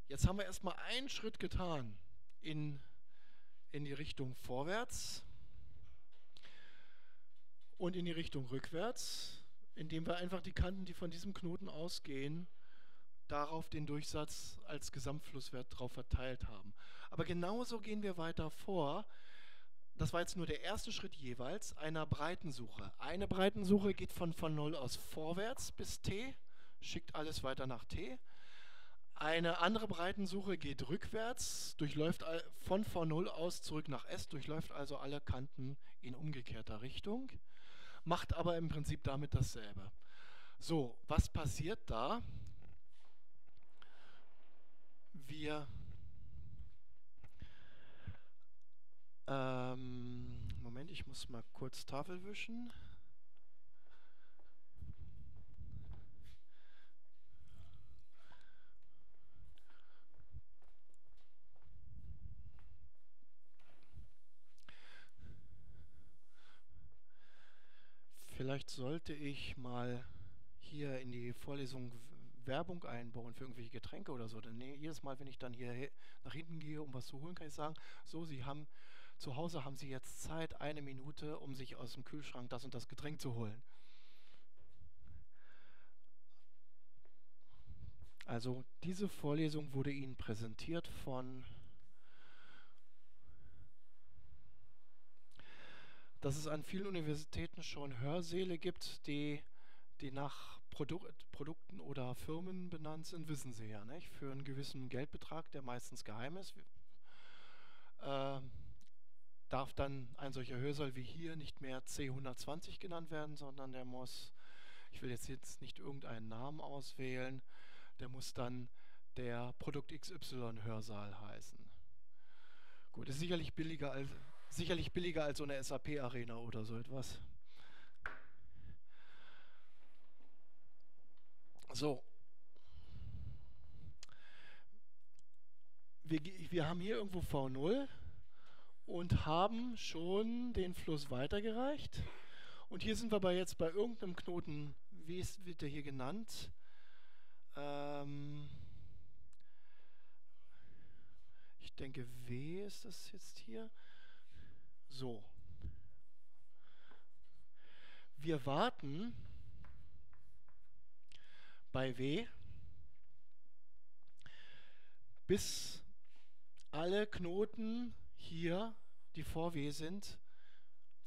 Jetzt haben wir erstmal einen Schritt getan in, in die Richtung vorwärts und in die Richtung rückwärts, indem wir einfach die Kanten, die von diesem Knoten ausgehen, darauf den Durchsatz als Gesamtflusswert drauf verteilt haben. Aber genauso gehen wir weiter vor. Das war jetzt nur der erste Schritt jeweils einer Breitensuche. Eine Breitensuche geht von von 0 aus vorwärts bis t, schickt alles weiter nach t. Eine andere Breitensuche geht rückwärts, durchläuft von von 0 aus zurück nach S, durchläuft also alle Kanten in umgekehrter Richtung, macht aber im Prinzip damit dasselbe. So, was passiert da? Wir ähm, Moment, ich muss mal kurz Tafel wischen. Vielleicht sollte ich mal hier in die Vorlesung Werbung einbauen für irgendwelche Getränke oder so. Denn jedes Mal, wenn ich dann hier nach hinten gehe, um was zu holen, kann ich sagen, so, Sie haben zu Hause haben Sie jetzt Zeit, eine Minute, um sich aus dem Kühlschrank das und das Getränk zu holen. Also diese Vorlesung wurde Ihnen präsentiert von dass es an vielen Universitäten schon Hörsäle gibt, die, die nach Produkt, Produkten oder Firmen benannt sind, wissen Sie ja, nicht? Für einen gewissen Geldbetrag, der meistens geheim ist, äh, darf dann ein solcher Hörsaal wie hier nicht mehr C120 genannt werden, sondern der muss, ich will jetzt, jetzt nicht irgendeinen Namen auswählen, der muss dann der Produkt XY Hörsaal heißen. Gut, ist sicherlich billiger als, sicherlich billiger als so eine SAP-Arena oder so etwas. So. wir, wir haben hier irgendwo V0 und haben schon den Fluss weitergereicht. Und hier sind wir bei jetzt bei irgendeinem Knoten, wie ist, wird der hier genannt? Ähm ich denke, W ist das jetzt hier. So. Wir warten bei W, bis alle Knoten hier, die vor W sind,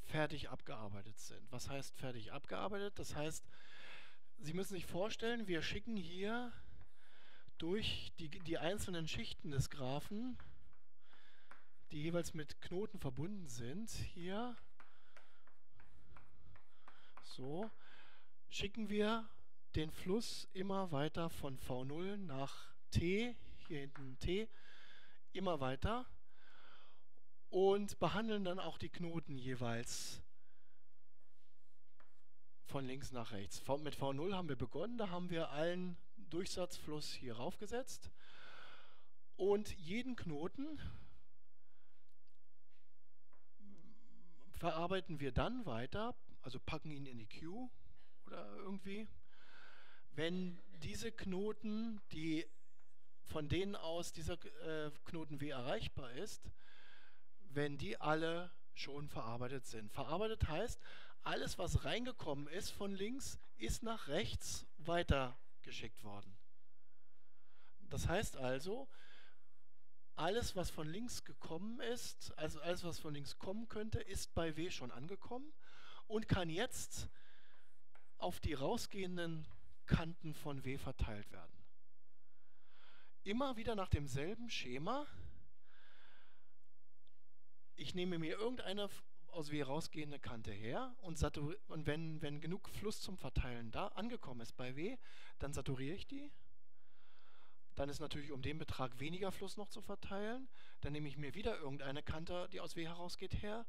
fertig abgearbeitet sind. Was heißt fertig abgearbeitet? Das heißt, Sie müssen sich vorstellen, wir schicken hier durch die, die einzelnen Schichten des Graphen, die jeweils mit Knoten verbunden sind, hier so, schicken wir den Fluss immer weiter von V0 nach T, hier hinten T, immer weiter und behandeln dann auch die Knoten jeweils von links nach rechts. mit V0 haben wir begonnen, da haben wir allen Durchsatzfluss hier raufgesetzt und jeden Knoten verarbeiten wir dann weiter, also packen ihn in die Queue oder irgendwie, wenn diese Knoten, die von denen aus dieser äh, Knoten W erreichbar ist, wenn die alle schon verarbeitet sind. Verarbeitet heißt, alles, was reingekommen ist von links, ist nach rechts weitergeschickt worden. Das heißt also, alles, was von links gekommen ist, also alles, was von links kommen könnte, ist bei W schon angekommen und kann jetzt auf die rausgehenden Kanten von W verteilt werden. Immer wieder nach demselben Schema. Ich nehme mir irgendeine aus W rausgehende Kante her und, und wenn, wenn genug Fluss zum Verteilen da angekommen ist bei W, dann saturiere ich die. Dann ist natürlich um den Betrag weniger Fluss noch zu verteilen. Dann nehme ich mir wieder irgendeine Kante, die aus W herausgeht, her.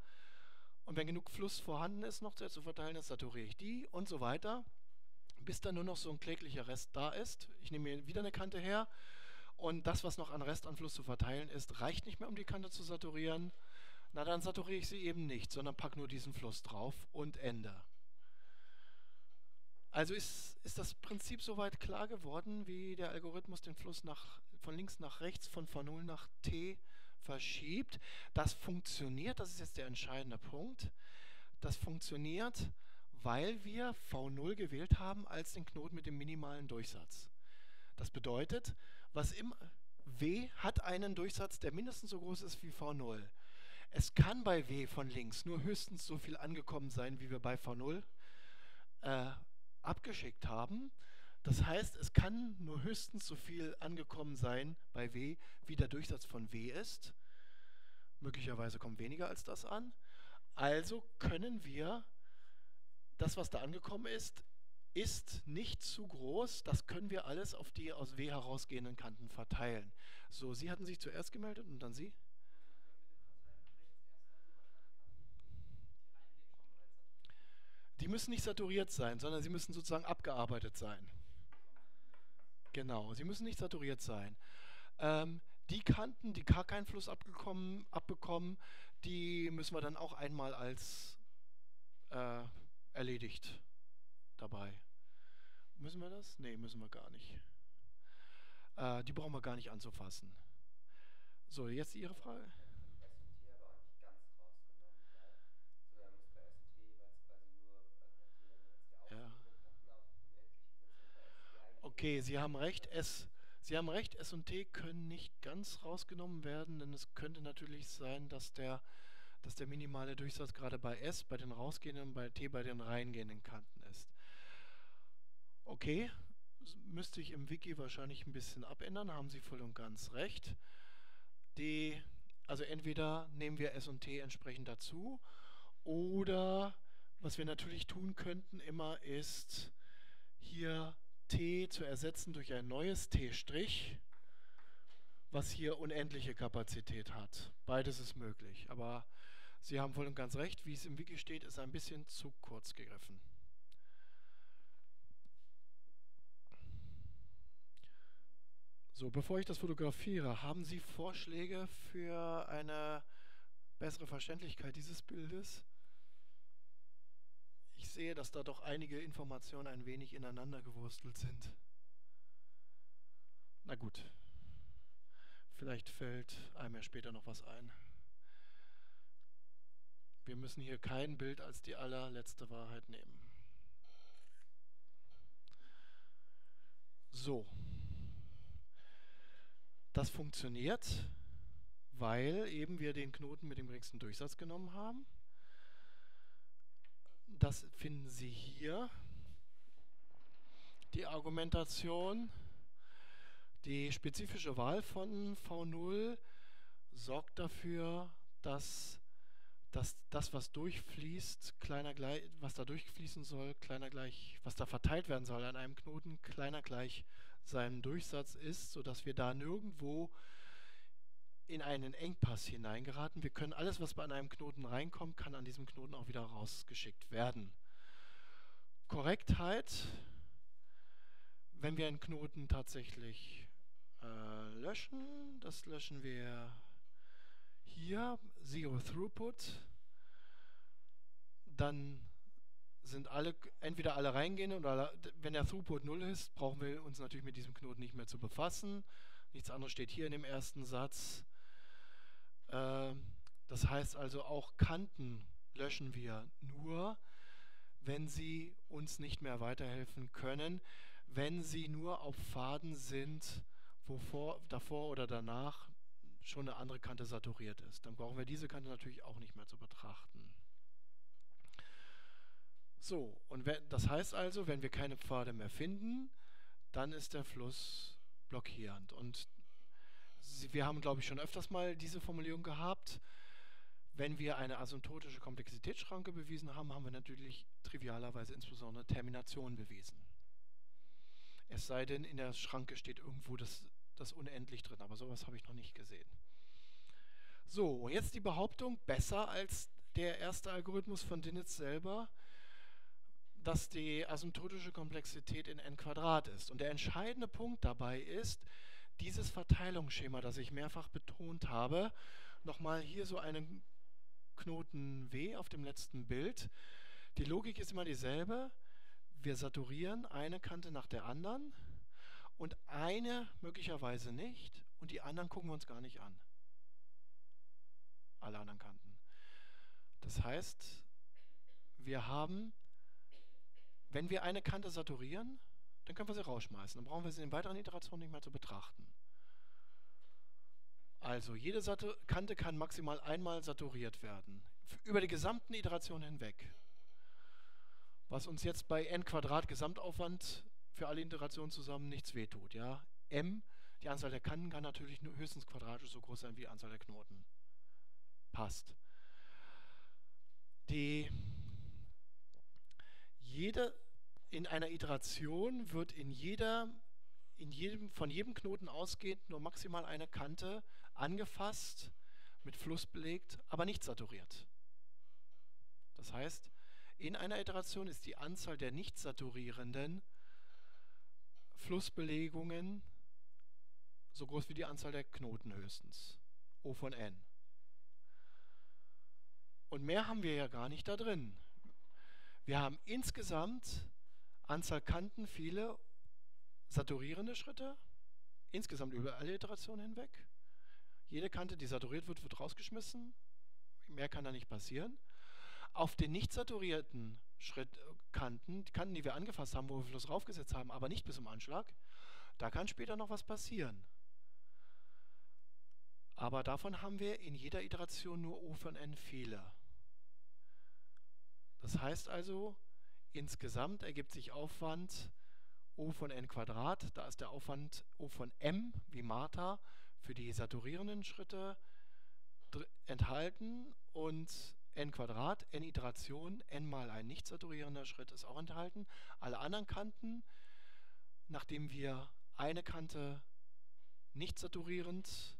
Und wenn genug Fluss vorhanden ist, noch zu verteilen, dann saturiere ich die und so weiter, bis dann nur noch so ein kläglicher Rest da ist. Ich nehme mir wieder eine Kante her und das, was noch an Rest an Fluss zu verteilen ist, reicht nicht mehr, um die Kante zu saturieren na dann saturiere ich sie eben nicht, sondern packe nur diesen Fluss drauf und Ende. Also ist, ist das Prinzip soweit klar geworden, wie der Algorithmus den Fluss nach, von links nach rechts, von V0 nach T verschiebt. Das funktioniert, das ist jetzt der entscheidende Punkt. Das funktioniert, weil wir V0 gewählt haben als den Knoten mit dem minimalen Durchsatz. Das bedeutet, was im W hat einen Durchsatz, der mindestens so groß ist wie V0. Es kann bei W von links nur höchstens so viel angekommen sein, wie wir bei V0 äh, abgeschickt haben. Das heißt, es kann nur höchstens so viel angekommen sein bei W, wie der Durchsatz von W ist. Möglicherweise kommt weniger als das an. Also können wir das, was da angekommen ist, ist nicht zu groß. Das können wir alles auf die aus W herausgehenden Kanten verteilen. So, Sie hatten sich zuerst gemeldet und dann Sie? Die müssen nicht saturiert sein, sondern sie müssen sozusagen abgearbeitet sein. Genau, sie müssen nicht saturiert sein. Ähm, die Kanten, die gar keinen Fluss abgekommen, abbekommen, die müssen wir dann auch einmal als äh, erledigt dabei. Müssen wir das? Nee, müssen wir gar nicht. Äh, die brauchen wir gar nicht anzufassen. So, jetzt Ihre Frage. Okay, Sie haben recht. S, Sie haben recht, S und T können nicht ganz rausgenommen werden, denn es könnte natürlich sein, dass der, dass der minimale Durchsatz gerade bei S, bei den rausgehenden und bei T bei den reingehenden Kanten ist. Okay, müsste ich im Wiki wahrscheinlich ein bisschen abändern, haben Sie voll und ganz recht. Die, also entweder nehmen wir S und T entsprechend dazu oder was wir natürlich tun könnten immer ist hier T zu ersetzen durch ein neues T', was hier unendliche Kapazität hat. Beides ist möglich, aber Sie haben voll und ganz recht, wie es im Wiki steht, ist ein bisschen zu kurz gegriffen. So, bevor ich das fotografiere, haben Sie Vorschläge für eine bessere Verständlichkeit dieses Bildes? Ich sehe, dass da doch einige Informationen ein wenig ineinander gewurstelt sind. Na gut, vielleicht fällt einem ja später noch was ein. Wir müssen hier kein Bild als die allerletzte Wahrheit nehmen. So. Das funktioniert, weil eben wir den Knoten mit dem geringsten Durchsatz genommen haben. Das finden Sie hier. Die Argumentation, die spezifische Wahl von V0 sorgt dafür, dass, dass das, was durchfließt, kleiner gleich, was da durchfließen soll, kleiner gleich, was da verteilt werden soll an einem Knoten, kleiner gleich seinem Durchsatz ist, sodass wir da nirgendwo in einen Engpass hineingeraten. Wir können alles, was bei einem Knoten reinkommt, kann an diesem Knoten auch wieder rausgeschickt werden. Korrektheit, wenn wir einen Knoten tatsächlich äh, löschen, das löschen wir hier, Zero Throughput, dann sind alle, entweder alle reingehen oder wenn der Throughput 0 ist, brauchen wir uns natürlich mit diesem Knoten nicht mehr zu befassen. Nichts anderes steht hier in dem ersten Satz. Äh, das heißt also auch Kanten löschen wir nur, wenn sie uns nicht mehr weiterhelfen können, wenn sie nur auf Pfaden sind, wo vor, davor oder danach schon eine andere Kante saturiert ist. Dann brauchen wir diese Kante natürlich auch nicht mehr zu betrachten. So, und wenn, das heißt also, wenn wir keine Pfade mehr finden, dann ist der Fluss blockierend. Und wir haben, glaube ich, schon öfters mal diese Formulierung gehabt. Wenn wir eine asymptotische Komplexitätsschranke bewiesen haben, haben wir natürlich trivialerweise insbesondere Termination bewiesen. Es sei denn, in der Schranke steht irgendwo das, das unendlich drin, aber sowas habe ich noch nicht gesehen. So, jetzt die Behauptung, besser als der erste Algorithmus von Dinitz selber, dass die asymptotische Komplexität in n Quadrat ist. Und der entscheidende Punkt dabei ist, dieses Verteilungsschema, das ich mehrfach betont habe, nochmal hier so einen Knoten W auf dem letzten Bild. Die Logik ist immer dieselbe. Wir saturieren eine Kante nach der anderen und eine möglicherweise nicht und die anderen gucken wir uns gar nicht an. Alle anderen Kanten. Das heißt, wir haben wenn wir eine Kante saturieren, dann können wir sie rausschmeißen. Dann brauchen wir sie in weiteren Iterationen nicht mehr zu betrachten. Also jede Satur Kante kann maximal einmal saturiert werden. Über die gesamten Iterationen hinweg. Was uns jetzt bei n Quadrat Gesamtaufwand für alle Iterationen zusammen nichts wehtut. Ja? m, die Anzahl der Kanten kann natürlich nur höchstens quadratisch so groß sein wie die Anzahl der Knoten. Passt. Die jede in einer Iteration wird in jeder, in jedem, von jedem Knoten ausgehend nur maximal eine Kante angefasst, mit Fluss belegt, aber nicht saturiert. Das heißt, in einer Iteration ist die Anzahl der nicht saturierenden Flussbelegungen so groß wie die Anzahl der Knoten höchstens. O von n. Und mehr haben wir ja gar nicht da drin. Wir haben insgesamt Anzahl Kanten, viele saturierende Schritte, insgesamt über alle Iterationen hinweg. Jede Kante, die saturiert wird, wird rausgeschmissen. Mehr kann da nicht passieren. Auf den nicht saturierten Schrittkanten, die Kanten, die wir angefasst haben, wo wir Fluss raufgesetzt haben, aber nicht bis zum Anschlag, da kann später noch was passieren. Aber davon haben wir in jeder Iteration nur O von n Fehler. Das heißt also, Insgesamt ergibt sich Aufwand O von n Quadrat. Da ist der Aufwand O von m wie Martha für die saturierenden Schritte enthalten und n Quadrat, n Iteration, n mal ein nicht saturierender Schritt ist auch enthalten. Alle anderen Kanten, nachdem wir eine Kante nicht saturierend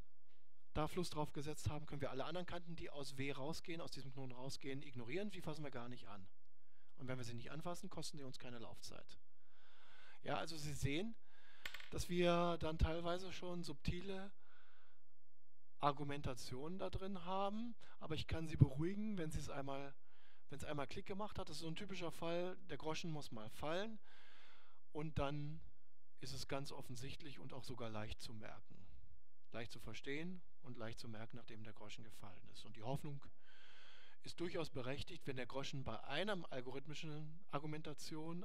da Fluss drauf gesetzt haben, können wir alle anderen Kanten, die aus W rausgehen, aus diesem Knoten rausgehen, ignorieren. Die fassen wir gar nicht an. Und wenn wir sie nicht anfassen, kosten die uns keine Laufzeit. Ja, also Sie sehen, dass wir dann teilweise schon subtile Argumentationen da drin haben, aber ich kann Sie beruhigen, wenn Sie es einmal, wenn es einmal Klick gemacht hat, das ist so ein typischer Fall, der Groschen muss mal fallen und dann ist es ganz offensichtlich und auch sogar leicht zu merken. Leicht zu verstehen und leicht zu merken, nachdem der Groschen gefallen ist. Und die Hoffnung ist durchaus berechtigt, wenn der Groschen bei einer algorithmischen Argumentation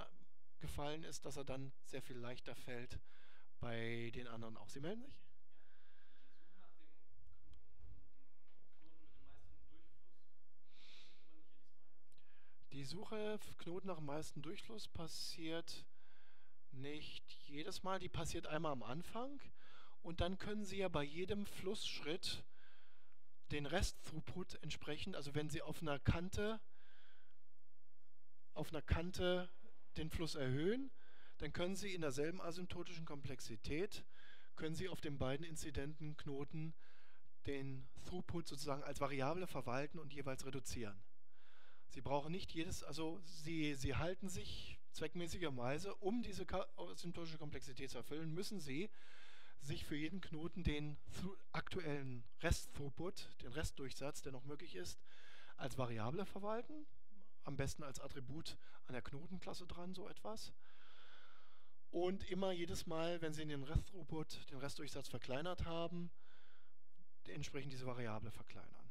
gefallen ist, dass er dann sehr viel leichter fällt bei den anderen auch. Sie melden sich? Die Suche Knoten nach dem meisten Durchfluss passiert nicht jedes Mal, die passiert einmal am Anfang und dann können Sie ja bei jedem Flussschritt den Rest-Throughput entsprechend, also wenn Sie auf einer Kante auf einer Kante den Fluss erhöhen, dann können Sie in derselben asymptotischen Komplexität können Sie auf den beiden inzidenten Knoten den Throughput sozusagen als Variable verwalten und jeweils reduzieren. Sie brauchen nicht jedes, also Sie, Sie halten sich zweckmäßigerweise, um diese asymptotische Komplexität zu erfüllen, müssen Sie sich für jeden Knoten den aktuellen Rest-Throughput, den Restdurchsatz, der noch möglich ist, als Variable verwalten. Am besten als Attribut an der Knotenklasse dran, so etwas. Und immer jedes Mal, wenn Sie den Rest-Throughput, den Restdurchsatz verkleinert haben, entsprechend diese Variable verkleinern.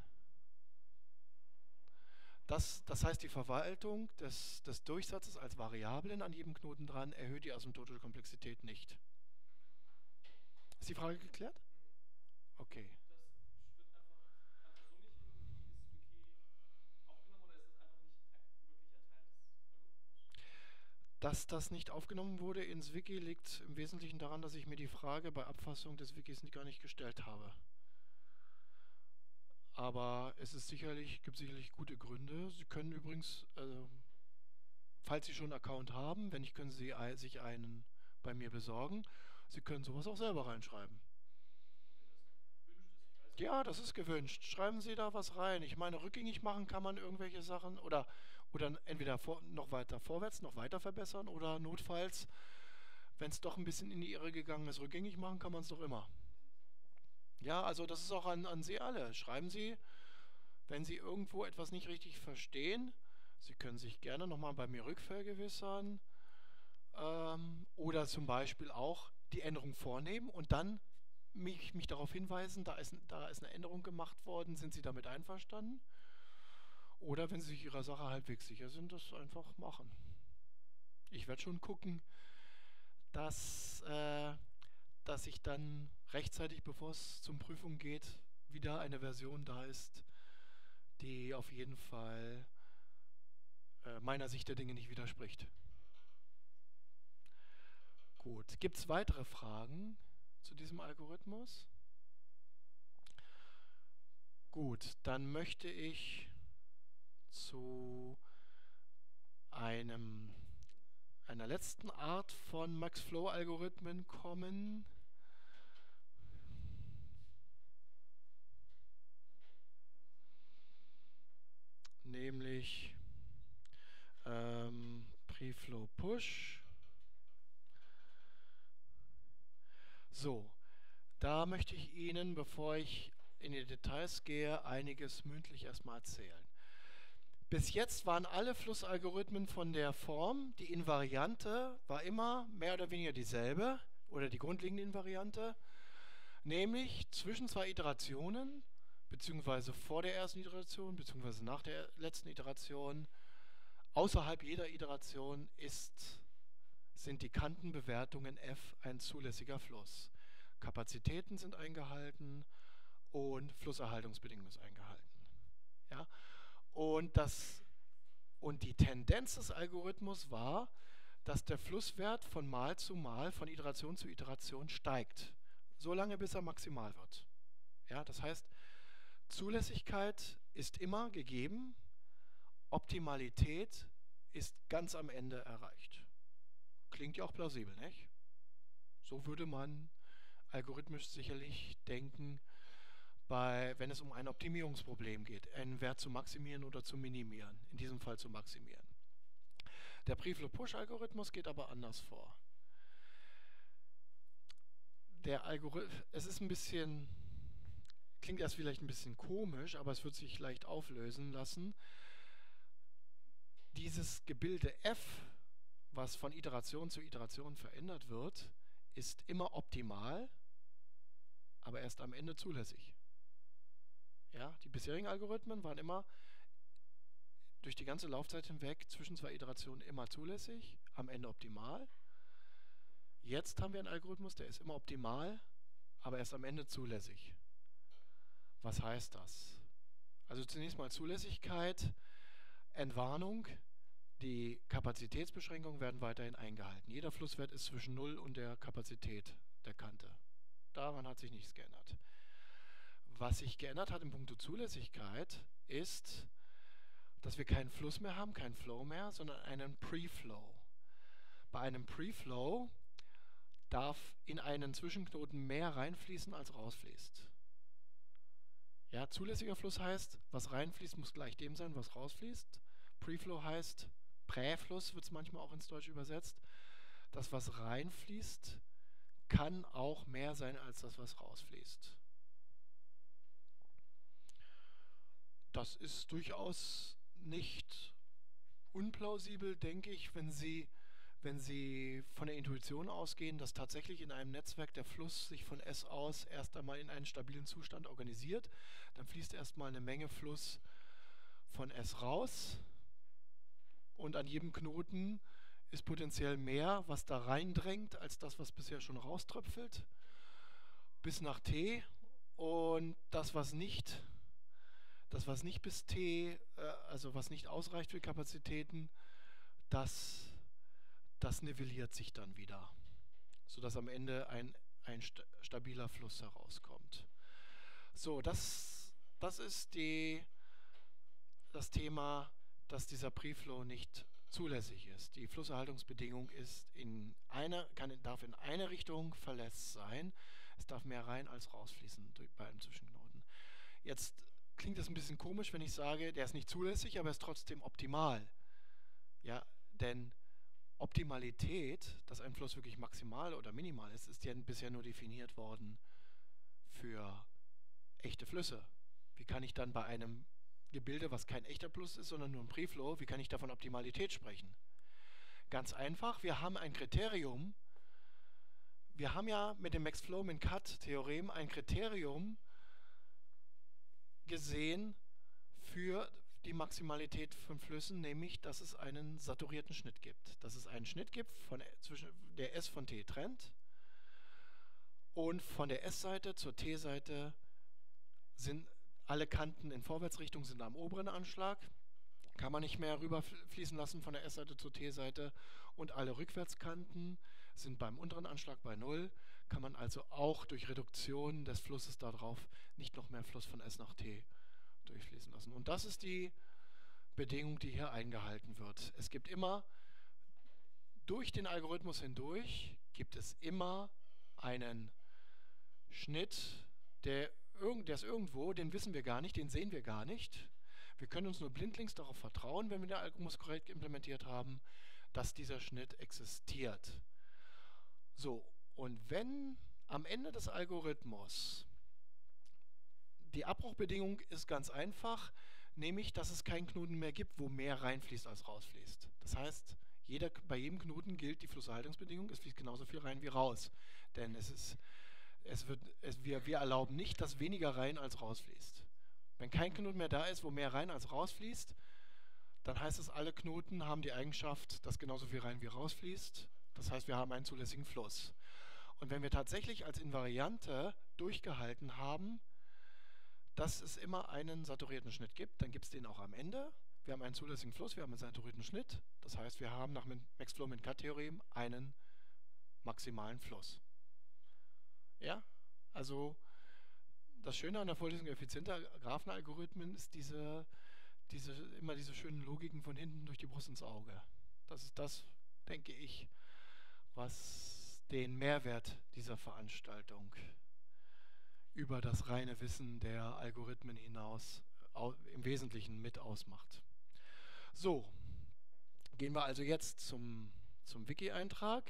Das, das heißt, die Verwaltung des, des Durchsatzes als Variablen an jedem Knoten dran erhöht die asymptotische Komplexität nicht. Ist die Frage geklärt? Okay. Dass das nicht aufgenommen wurde ins Wiki, liegt im Wesentlichen daran, dass ich mir die Frage bei Abfassung des Wikis gar nicht gestellt habe. Aber es ist sicherlich, gibt sicherlich gute Gründe. Sie können übrigens, äh, falls Sie schon einen Account haben, wenn nicht, können Sie sich einen bei mir besorgen. Sie können sowas auch selber reinschreiben. Ja, das ist gewünscht. Schreiben Sie da was rein. Ich meine, rückgängig machen kann man irgendwelche Sachen oder, oder entweder vor, noch weiter vorwärts, noch weiter verbessern oder notfalls, wenn es doch ein bisschen in die Irre gegangen ist, rückgängig machen kann man es doch immer. Ja, also das ist auch an, an Sie alle. Schreiben Sie, wenn Sie irgendwo etwas nicht richtig verstehen, Sie können sich gerne nochmal bei mir rückvergewissern ähm, oder zum Beispiel auch die Änderung vornehmen und dann mich, mich darauf hinweisen, da ist, da ist eine Änderung gemacht worden, sind Sie damit einverstanden? Oder wenn Sie sich Ihrer Sache halbwegs sicher sind, das einfach machen. Ich werde schon gucken, dass, äh, dass ich dann rechtzeitig, bevor es zum Prüfung geht, wieder eine Version da ist, die auf jeden Fall äh, meiner Sicht der Dinge nicht widerspricht. Gut, gibt es weitere Fragen zu diesem Algorithmus? Gut, dann möchte ich zu einem, einer letzten Art von Max-Flow-Algorithmen kommen. nämlich ähm, Preflow Push. So, da möchte ich Ihnen, bevor ich in die Details gehe, einiges mündlich erstmal erzählen. Bis jetzt waren alle Flussalgorithmen von der Form, die Invariante war immer mehr oder weniger dieselbe oder die grundlegende Invariante, nämlich zwischen zwei Iterationen beziehungsweise vor der ersten Iteration, beziehungsweise nach der letzten Iteration. Außerhalb jeder Iteration ist, sind die Kantenbewertungen f ein zulässiger Fluss. Kapazitäten sind eingehalten und Flusserhaltungsbedingungen sind eingehalten. Ja? Und, das, und die Tendenz des Algorithmus war, dass der Flusswert von Mal zu Mal, von Iteration zu Iteration steigt, solange bis er maximal wird. Ja, das heißt, Zulässigkeit ist immer gegeben, Optimalität ist ganz am Ende erreicht. Klingt ja auch plausibel, nicht? So würde man algorithmisch sicherlich denken, bei, wenn es um ein Optimierungsproblem geht, einen Wert zu maximieren oder zu minimieren, in diesem Fall zu maximieren. Der Preflow-Push-Algorithmus geht aber anders vor. der Algorithmus, es ist ein bisschen, klingt erst vielleicht ein bisschen komisch, aber es wird sich leicht auflösen lassen. Dieses Gebilde f, was von Iteration zu Iteration verändert wird, ist immer optimal, aber erst am Ende zulässig. Ja, die bisherigen Algorithmen waren immer durch die ganze Laufzeit hinweg zwischen zwei Iterationen immer zulässig, am Ende optimal. Jetzt haben wir einen Algorithmus, der ist immer optimal, aber erst am Ende zulässig. Was heißt das? Also zunächst mal Zulässigkeit, Entwarnung, die Kapazitätsbeschränkungen werden weiterhin eingehalten. Jeder Flusswert ist zwischen 0 und der Kapazität der Kante. Daran hat sich nichts geändert. Was sich geändert hat in puncto Zulässigkeit ist, dass wir keinen Fluss mehr haben, keinen Flow mehr, sondern einen Pre-Flow. Bei einem Pre-Flow darf in einen Zwischenknoten mehr reinfließen, als rausfließt. Ja, zulässiger Fluss heißt, was reinfließt, muss gleich dem sein, was rausfließt. Preflow heißt, Präfluss wird es manchmal auch ins Deutsche übersetzt. Das, was reinfließt, kann auch mehr sein als das, was rausfließt. Das ist durchaus nicht unplausibel, denke ich, wenn Sie, wenn Sie von der Intuition ausgehen, dass tatsächlich in einem Netzwerk der Fluss sich von S aus erst einmal in einen stabilen Zustand organisiert. Dann fließt erstmal eine Menge Fluss von S raus und an jedem Knoten ist potenziell mehr, was da reindrängt, als das, was bisher schon rauströpfelt, bis nach T. Und das, was nicht das, was nicht bis T, äh, also was nicht ausreicht für Kapazitäten, das, das nivelliert sich dann wieder, sodass am Ende ein, ein st stabiler Fluss herauskommt. So, das, das ist die, das Thema, dass dieser Preflow nicht zulässig ist. Die Flusserhaltungsbedingung ist in eine, kann, darf in eine Richtung verletzt sein. Es darf mehr rein als rausfließen durch, bei einem Zwischenknoten. Jetzt klingt das ein bisschen komisch, wenn ich sage, der ist nicht zulässig, aber er ist trotzdem optimal. Ja, denn Optimalität, dass ein Fluss wirklich maximal oder minimal ist, ist ja bisher nur definiert worden für echte Flüsse. Wie kann ich dann bei einem Gebilde, was kein echter Fluss ist, sondern nur ein Preflow, wie kann ich da von Optimalität sprechen? Ganz einfach, wir haben ein Kriterium, wir haben ja mit dem Max-Flow-Min-Cut-Theorem ein Kriterium, gesehen für die Maximalität von Flüssen, nämlich dass es einen saturierten Schnitt gibt. Dass es einen Schnitt gibt, von, zwischen der S von T trennt und von der S-Seite zur T-Seite sind alle Kanten in Vorwärtsrichtung sind am oberen Anschlag, kann man nicht mehr rüberfließen lassen von der S-Seite zur T-Seite und alle Rückwärtskanten sind beim unteren Anschlag bei 0 kann man also auch durch Reduktion des Flusses darauf nicht noch mehr Fluss von S nach T durchfließen lassen. Und das ist die Bedingung, die hier eingehalten wird. Es gibt immer, durch den Algorithmus hindurch, gibt es immer einen Schnitt, der, der ist irgendwo, den wissen wir gar nicht, den sehen wir gar nicht. Wir können uns nur blindlings darauf vertrauen, wenn wir den Algorithmus korrekt implementiert haben, dass dieser Schnitt existiert. So, und wenn am Ende des Algorithmus die Abbruchbedingung ist ganz einfach, nämlich dass es keinen Knoten mehr gibt, wo mehr reinfließt als rausfließt. Das heißt, jeder, bei jedem Knoten gilt die Flusserhaltungsbedingung, es fließt genauso viel rein wie raus. Denn es ist, es wird, es, wir, wir erlauben nicht, dass weniger rein als rausfließt. Wenn kein Knoten mehr da ist, wo mehr rein als rausfließt, dann heißt es, alle Knoten haben die Eigenschaft, dass genauso viel rein wie rausfließt. Das heißt, wir haben einen zulässigen Fluss. Und wenn wir tatsächlich als Invariante durchgehalten haben, dass es immer einen saturierten Schnitt gibt, dann gibt es den auch am Ende. Wir haben einen zulässigen Fluss, wir haben einen saturierten Schnitt. Das heißt, wir haben nach Max-Flow-Min-Cut-Theorem einen maximalen Fluss. Ja, also das Schöne an der Vorlesung effizienter Graphenalgorithmen ist diese, diese, immer diese schönen Logiken von hinten durch die Brust ins Auge. Das ist das, denke ich, was den Mehrwert dieser Veranstaltung über das reine Wissen der Algorithmen hinaus im Wesentlichen mit ausmacht. So, gehen wir also jetzt zum, zum Wiki-Eintrag.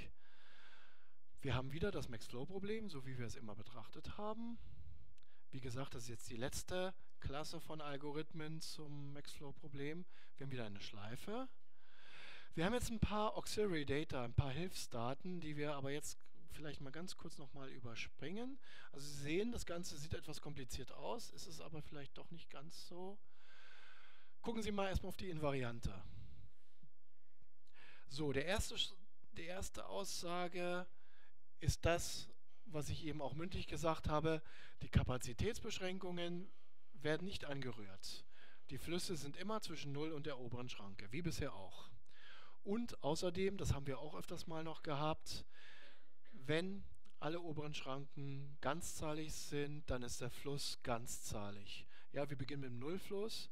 Wir haben wieder das Max-Flow-Problem, so wie wir es immer betrachtet haben. Wie gesagt, das ist jetzt die letzte Klasse von Algorithmen zum Max-Flow-Problem. Wir haben wieder eine Schleife. Wir haben jetzt ein paar Auxiliary Data, ein paar Hilfsdaten, die wir aber jetzt vielleicht mal ganz kurz nochmal überspringen. Also Sie sehen, das Ganze sieht etwas kompliziert aus, ist es aber vielleicht doch nicht ganz so. Gucken Sie mal erstmal auf die Invariante. So, der erste, die erste Aussage ist das, was ich eben auch mündlich gesagt habe, die Kapazitätsbeschränkungen werden nicht angerührt. Die Flüsse sind immer zwischen 0 und der oberen Schranke, wie bisher auch. Und außerdem, das haben wir auch öfters mal noch gehabt, wenn alle oberen Schranken ganzzahlig sind, dann ist der Fluss ganzzahlig. Ja, wir beginnen mit dem Nullfluss.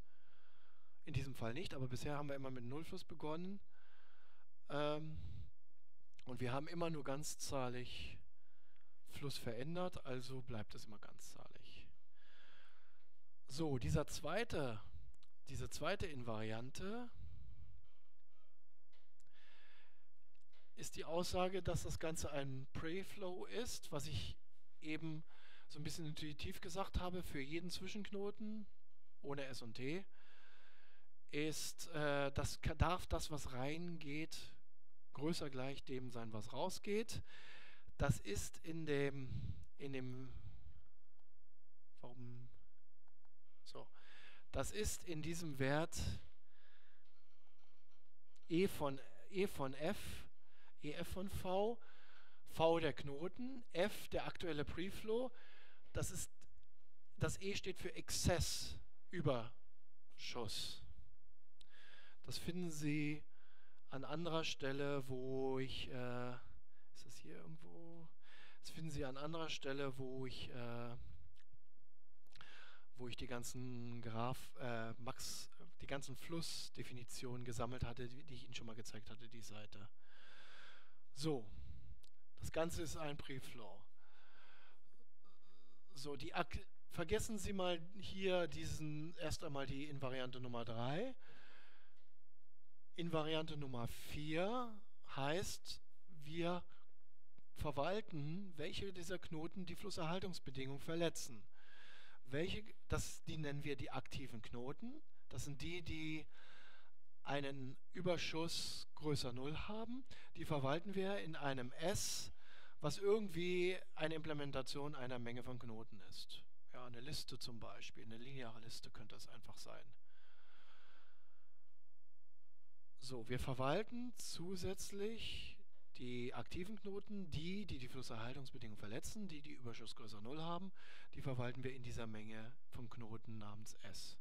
In diesem Fall nicht, aber bisher haben wir immer mit dem Nullfluss begonnen. Ähm, und wir haben immer nur ganzzahlig Fluss verändert, also bleibt es immer ganzzahlig. So, dieser zweite, diese zweite Invariante ist die Aussage, dass das Ganze ein Preflow ist, was ich eben so ein bisschen intuitiv gesagt habe, für jeden Zwischenknoten ohne S und T ist, äh, das darf das, was reingeht, größer gleich dem sein, was rausgeht. Das ist in dem, in dem, warum, so, das ist in diesem Wert e von, e von f, ef von v, v der Knoten, f der aktuelle Preflow, das ist, das e steht für Exzess, Überschuss. Das finden Sie an anderer Stelle, wo ich, äh, ist das hier irgendwo? Das finden Sie an anderer Stelle, wo ich, äh, wo ich die ganzen Graph, äh, Max, die ganzen Flussdefinitionen gesammelt hatte, die, die ich Ihnen schon mal gezeigt hatte, die Seite. So, das Ganze ist ein Preflow. So, die Ak vergessen Sie mal hier diesen erst einmal die Invariante Nummer 3. Invariante Nummer 4 heißt, wir verwalten, welche dieser Knoten die Flusserhaltungsbedingung verletzen. Welche, das, die nennen wir die aktiven Knoten. Das sind die, die einen Überschuss größer 0 haben. Die verwalten wir in einem S, was irgendwie eine Implementation einer Menge von Knoten ist. Ja, eine Liste zum Beispiel, eine lineare Liste könnte es einfach sein. So, wir verwalten zusätzlich die aktiven Knoten, die, die die Flusserhaltungsbedingungen verletzen, die die Überschussgröße 0 haben, die verwalten wir in dieser Menge vom Knoten namens S.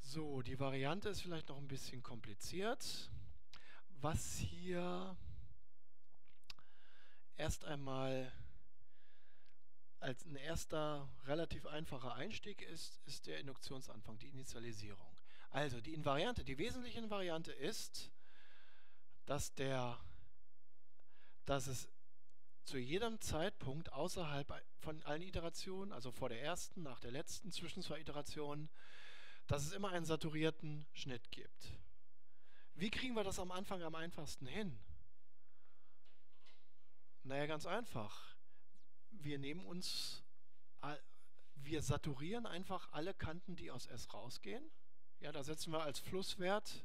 So, die Variante ist vielleicht noch ein bisschen kompliziert. Was hier erst einmal als ein erster relativ einfacher Einstieg ist, ist der Induktionsanfang, die Initialisierung. Also die Invariante, die wesentliche Invariante ist, dass, der, dass es zu jedem Zeitpunkt außerhalb von allen Iterationen, also vor der ersten, nach der letzten, zwischen zwei Iterationen, dass es immer einen saturierten Schnitt gibt. Wie kriegen wir das am Anfang am einfachsten hin? Naja, ganz einfach. Wir nehmen uns, wir saturieren einfach alle Kanten, die aus S rausgehen ja, da setzen wir als Flusswert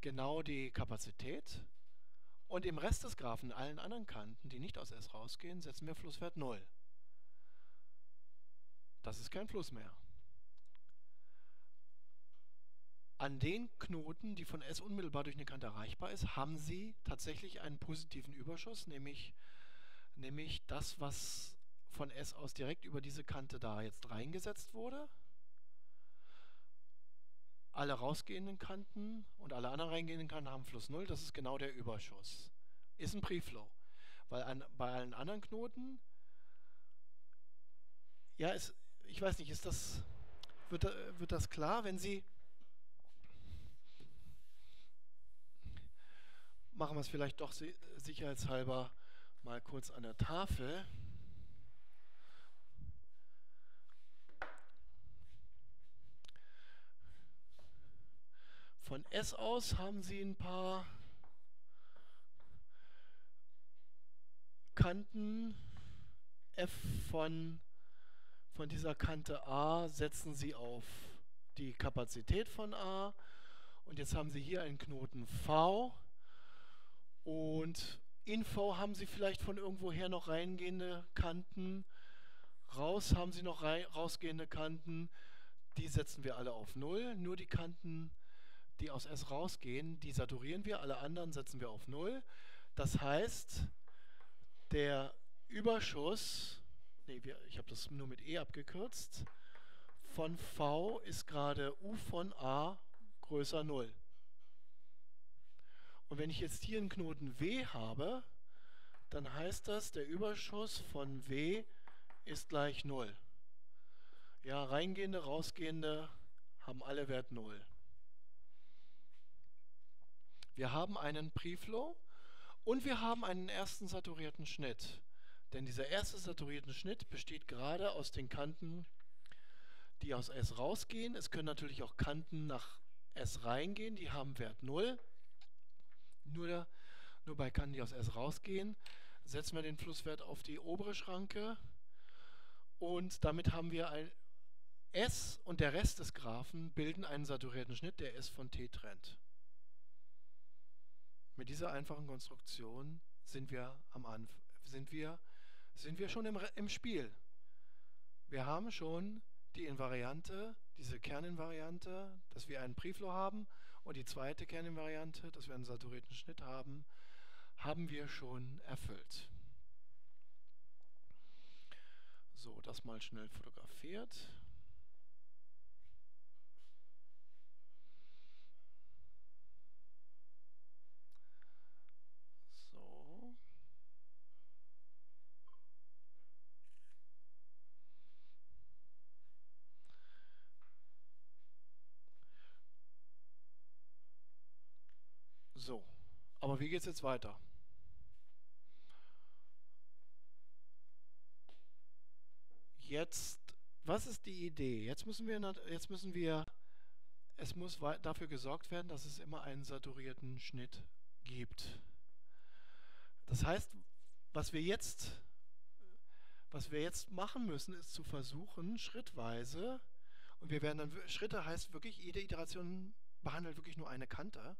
genau die Kapazität. Und im Rest des Graphen, allen anderen Kanten, die nicht aus S rausgehen, setzen wir Flusswert 0. Das ist kein Fluss mehr. An den Knoten, die von S unmittelbar durch eine Kante erreichbar ist, haben Sie tatsächlich einen positiven Überschuss, nämlich, nämlich das, was von S aus direkt über diese Kante da jetzt reingesetzt wurde alle rausgehenden Kanten und alle anderen reingehenden Kanten haben Fluss 0. Das ist genau der Überschuss. Ist ein Preflow. Weil an, bei allen anderen Knoten, ja, ist, ich weiß nicht, ist das, wird, wird das klar, wenn Sie, machen wir es vielleicht doch sicherheitshalber mal kurz an der Tafel. Von S aus haben Sie ein paar Kanten f von, von dieser Kante a setzen Sie auf die Kapazität von a. Und jetzt haben Sie hier einen Knoten v. Und in v haben Sie vielleicht von irgendwoher noch reingehende Kanten. Raus haben Sie noch rausgehende Kanten. Die setzen wir alle auf 0. Nur die Kanten, die aus S rausgehen, die saturieren wir. Alle anderen setzen wir auf 0. Das heißt, der Überschuss, nee, wir, ich habe das nur mit E abgekürzt, von V ist gerade U von A größer 0. Und wenn ich jetzt hier einen Knoten W habe, dann heißt das, der Überschuss von W ist gleich 0. Ja, reingehende, rausgehende haben alle Wert 0. Wir haben einen Preflow und wir haben einen ersten saturierten Schnitt. Denn dieser erste saturierten Schnitt besteht gerade aus den Kanten, die aus S rausgehen. Es können natürlich auch Kanten nach S reingehen, die haben Wert 0. Nur, nur bei Kanten, die aus S rausgehen, setzen wir den Flusswert auf die obere Schranke und damit haben wir ein S und der Rest des Graphen bilden einen saturierten Schnitt, der S von T trennt. Mit dieser einfachen Konstruktion sind wir am Anfang, sind wir, sind wir schon im, im Spiel. Wir haben schon die Invariante, diese Kerninvariante, dass wir einen Preflow haben und die zweite Kerninvariante, dass wir einen saturierten Schnitt haben, haben wir schon erfüllt. So, das mal schnell fotografiert. So. So, aber wie geht es jetzt weiter? Jetzt, was ist die Idee? Jetzt müssen wir, jetzt müssen wir, es muss dafür gesorgt werden, dass es immer einen saturierten Schnitt gibt. Das heißt, was wir jetzt, was wir jetzt machen müssen, ist zu versuchen, schrittweise, und wir werden dann, Schritte heißt wirklich, jede Iteration behandelt wirklich nur eine Kante,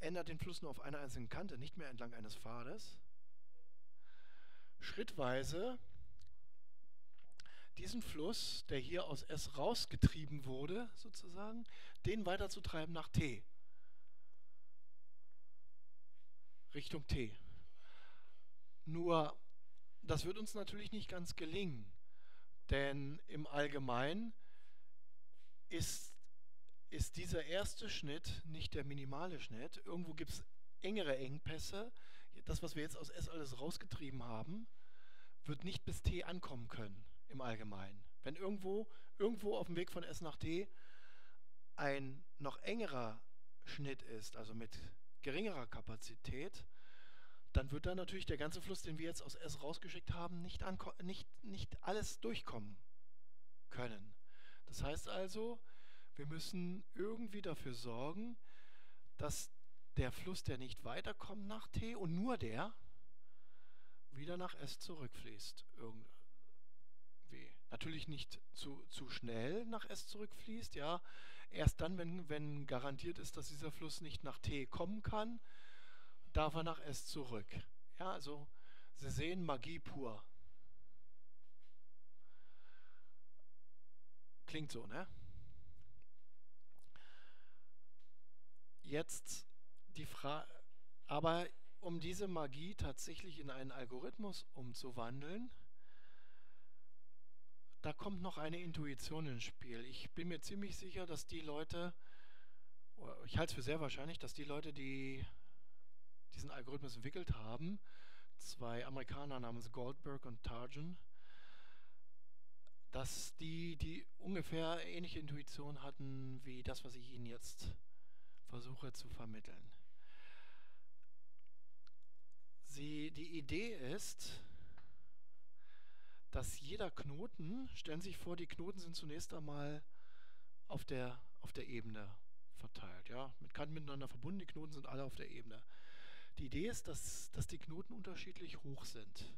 ändert den Fluss nur auf einer einzigen Kante, nicht mehr entlang eines Pfades. Schrittweise diesen Fluss, der hier aus S rausgetrieben wurde, sozusagen, den weiterzutreiben nach T. Richtung T. Nur, das wird uns natürlich nicht ganz gelingen, denn im Allgemeinen ist, ist dieser erste Schnitt nicht der minimale Schnitt. Irgendwo gibt es engere Engpässe. Das, was wir jetzt aus S alles rausgetrieben haben, wird nicht bis T ankommen können im Allgemeinen. Wenn irgendwo, irgendwo auf dem Weg von S nach T ein noch engerer Schnitt ist, also mit geringerer Kapazität, dann wird da natürlich der ganze Fluss, den wir jetzt aus S rausgeschickt haben, nicht, nicht, nicht alles durchkommen können. Das heißt also, wir müssen irgendwie dafür sorgen, dass der Fluss, der nicht weiterkommt nach T und nur der, wieder nach S zurückfließt. Irgend natürlich nicht zu, zu schnell nach S zurückfließt, ja. Erst dann, wenn, wenn garantiert ist, dass dieser Fluss nicht nach T kommen kann, darf er nach S zurück. Ja, also Sie sehen Magie pur. Klingt so, ne? Jetzt die Frage, aber um diese Magie tatsächlich in einen Algorithmus umzuwandeln, da kommt noch eine Intuition ins Spiel. Ich bin mir ziemlich sicher, dass die Leute, ich halte es für sehr wahrscheinlich, dass die Leute, die diesen Algorithmus entwickelt haben, zwei Amerikaner namens Goldberg und Tarjan, dass die, die ungefähr ähnliche Intuition hatten wie das, was ich Ihnen jetzt versuche zu vermitteln. Sie, die Idee ist, dass jeder Knoten, stellen Sie sich vor, die Knoten sind zunächst einmal auf der, auf der Ebene verteilt, ja, mit Kanten miteinander verbunden, die Knoten sind alle auf der Ebene. Die Idee ist, dass, dass die Knoten unterschiedlich hoch sind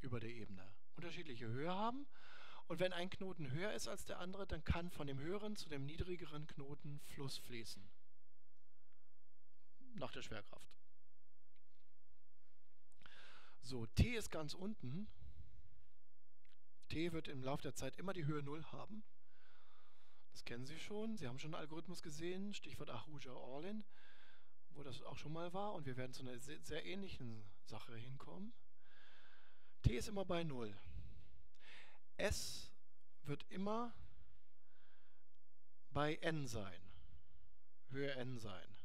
über der Ebene, unterschiedliche Höhe haben. Und wenn ein Knoten höher ist als der andere, dann kann von dem höheren zu dem niedrigeren Knoten Fluss fließen. Nach der Schwerkraft. So, T ist ganz unten. T wird im Laufe der Zeit immer die Höhe 0 haben. Das kennen Sie schon. Sie haben schon einen Algorithmus gesehen, Stichwort Ahuja-Orlin, wo das auch schon mal war. Und wir werden zu einer sehr, sehr ähnlichen Sache hinkommen. T ist immer bei 0. S wird immer bei n sein, Höhe n sein.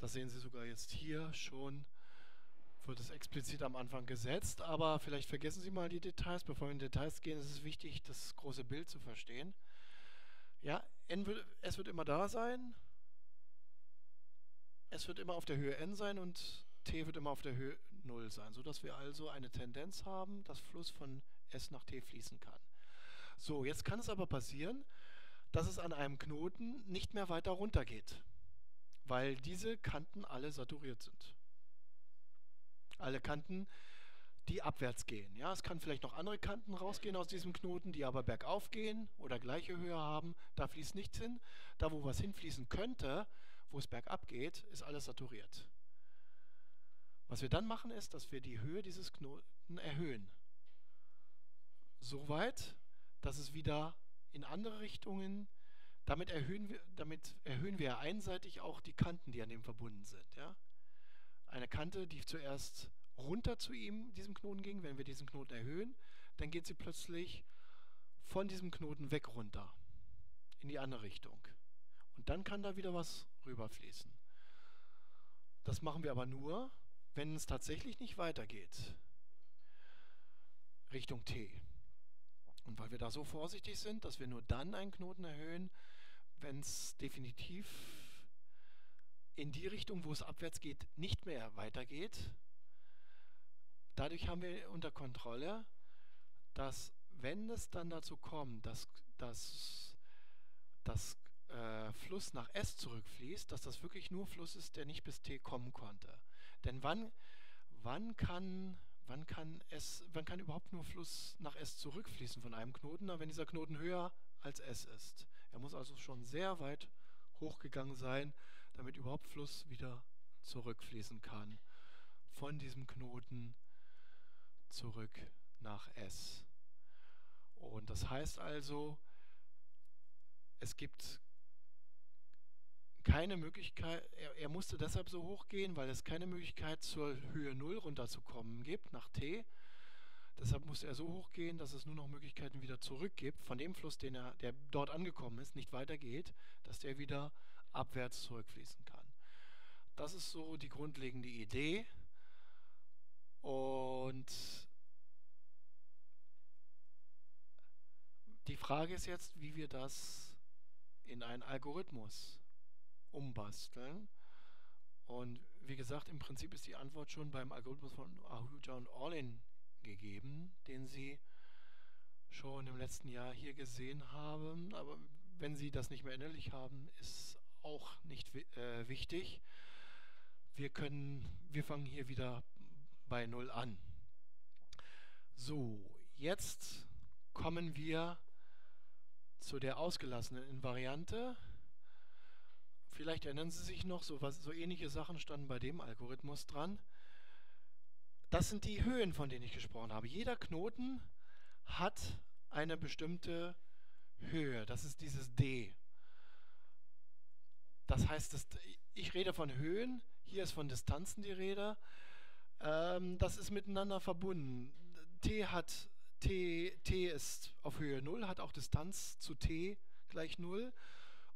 Das sehen Sie sogar jetzt hier schon, wird es explizit am Anfang gesetzt, aber vielleicht vergessen Sie mal die Details. Bevor wir in Details gehen, ist es wichtig, das große Bild zu verstehen. Ja, n wird, S wird immer da sein, S wird immer auf der Höhe n sein und T wird immer auf der Höhe 0 sein, sodass wir also eine Tendenz haben, dass Fluss von S nach T fließen kann. So, jetzt kann es aber passieren, dass es an einem Knoten nicht mehr weiter runter geht, weil diese Kanten alle saturiert sind. Alle Kanten, die abwärts gehen. Ja, es kann vielleicht noch andere Kanten rausgehen aus diesem Knoten, die aber bergauf gehen oder gleiche Höhe haben. Da fließt nichts hin. Da, wo was hinfließen könnte, wo es bergab geht, ist alles saturiert. Was wir dann machen, ist, dass wir die Höhe dieses Knoten erhöhen. So weit, dass es wieder in andere Richtungen, damit erhöhen wir, damit erhöhen wir einseitig auch die Kanten, die an dem verbunden sind. Ja? Eine Kante, die zuerst runter zu ihm, diesem Knoten ging, wenn wir diesen Knoten erhöhen, dann geht sie plötzlich von diesem Knoten weg runter, in die andere Richtung. Und dann kann da wieder was rüberfließen. Das machen wir aber nur, wenn es tatsächlich nicht weitergeht Richtung T. Und weil wir da so vorsichtig sind, dass wir nur dann einen Knoten erhöhen, wenn es definitiv in die Richtung, wo es abwärts geht, nicht mehr weitergeht. Dadurch haben wir unter Kontrolle, dass wenn es dann dazu kommt, dass, dass, äh, Fluss nach S zurückfließt, dass das wirklich nur Fluss ist, der nicht bis T kommen konnte. Denn wann, wann, kann, wann, kann S, wann kann überhaupt nur Fluss nach S zurückfließen von einem Knoten, wenn dieser Knoten höher als S ist? Er muss also schon sehr weit hochgegangen sein, damit überhaupt Fluss wieder zurückfließen kann von diesem Knoten zurück nach S. Und das heißt also, es gibt keine Möglichkeit, er, er, musste deshalb so hoch gehen, weil es keine Möglichkeit zur Höhe 0 runterzukommen gibt, nach t. Deshalb musste er so hoch gehen, dass es nur noch Möglichkeiten wieder zurück gibt, von dem Fluss, den er, der dort angekommen ist, nicht weitergeht, dass der wieder abwärts zurückfließen kann. Das ist so die grundlegende Idee. Und die Frage ist jetzt, wie wir das in einen Algorithmus umbasteln. Und wie gesagt, im Prinzip ist die Antwort schon beim Algorithmus von Ahuja und Orlin gegeben, den Sie schon im letzten Jahr hier gesehen haben. Aber wenn Sie das nicht mehr innerlich haben, ist auch nicht äh, wichtig. Wir können, wir fangen hier wieder bei Null an. So, jetzt kommen wir zu der ausgelassenen Invariante. Vielleicht erinnern Sie sich noch, so, was, so ähnliche Sachen standen bei dem Algorithmus dran. Das sind die Höhen, von denen ich gesprochen habe. Jeder Knoten hat eine bestimmte Höhe. Das ist dieses D. Das heißt, ich rede von Höhen, hier ist von Distanzen die Rede. Ähm, das ist miteinander verbunden. T hat T, T ist auf Höhe 0, hat auch Distanz zu T gleich 0.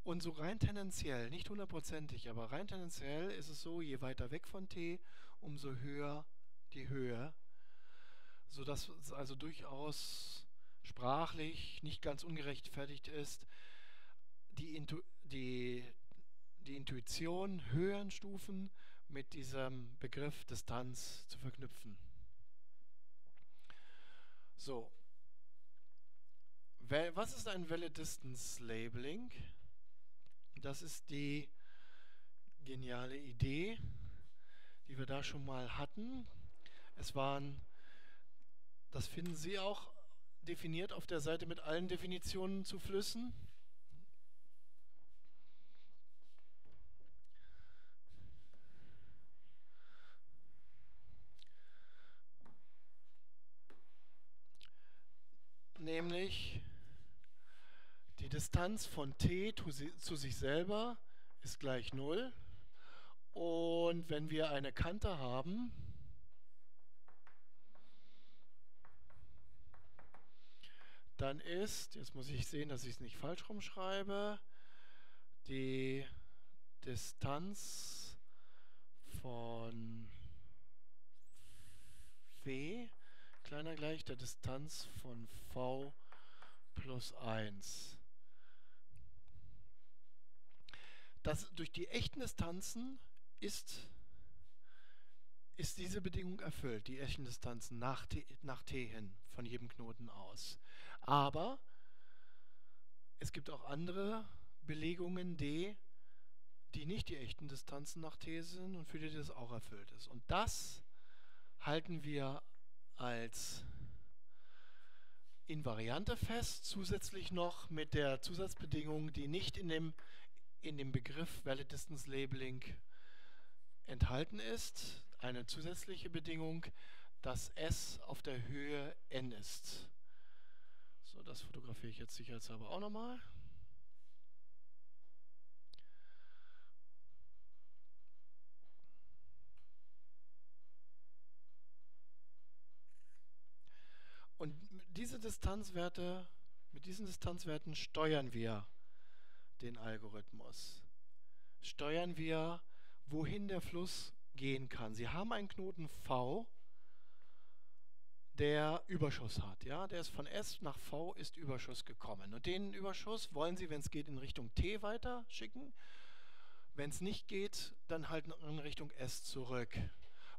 Und so rein tendenziell, nicht hundertprozentig, aber rein tendenziell ist es so, je weiter weg von t, umso höher die Höhe, sodass es also durchaus sprachlich nicht ganz ungerechtfertigt ist, die, Intu die, die Intuition höheren Stufen mit diesem Begriff Distanz zu verknüpfen. So, was ist ein Valid Distance Labeling? Das ist die geniale Idee, die wir da schon mal hatten. Es waren, das finden Sie auch definiert auf der Seite mit allen Definitionen zu Flüssen. Nämlich die Distanz von t zu sich selber ist gleich 0. Und wenn wir eine Kante haben, dann ist, jetzt muss ich sehen, dass ich es nicht falsch rumschreibe, die Distanz von w kleiner gleich der Distanz von v plus 1. Das, durch die echten Distanzen ist, ist diese Bedingung erfüllt, die echten Distanzen nach t, nach t hin, von jedem Knoten aus. Aber es gibt auch andere Belegungen d, die nicht die echten Distanzen nach t sind und für die das auch erfüllt ist. Und das halten wir als Invariante fest, zusätzlich noch mit der Zusatzbedingung, die nicht in dem, in dem Begriff Valid Distance Labeling enthalten ist, eine zusätzliche Bedingung, dass S auf der Höhe n ist. Das fotografiere ich jetzt sicherheitshalber auch nochmal. Und diese Distanzwerte, mit diesen Distanzwerten steuern wir den Algorithmus. Steuern wir, wohin der Fluss gehen kann. Sie haben einen Knoten V, der Überschuss hat. Ja? Der ist von S nach V ist Überschuss gekommen. Und den Überschuss wollen Sie, wenn es geht, in Richtung T weiter schicken. Wenn es nicht geht, dann halt in Richtung S zurück.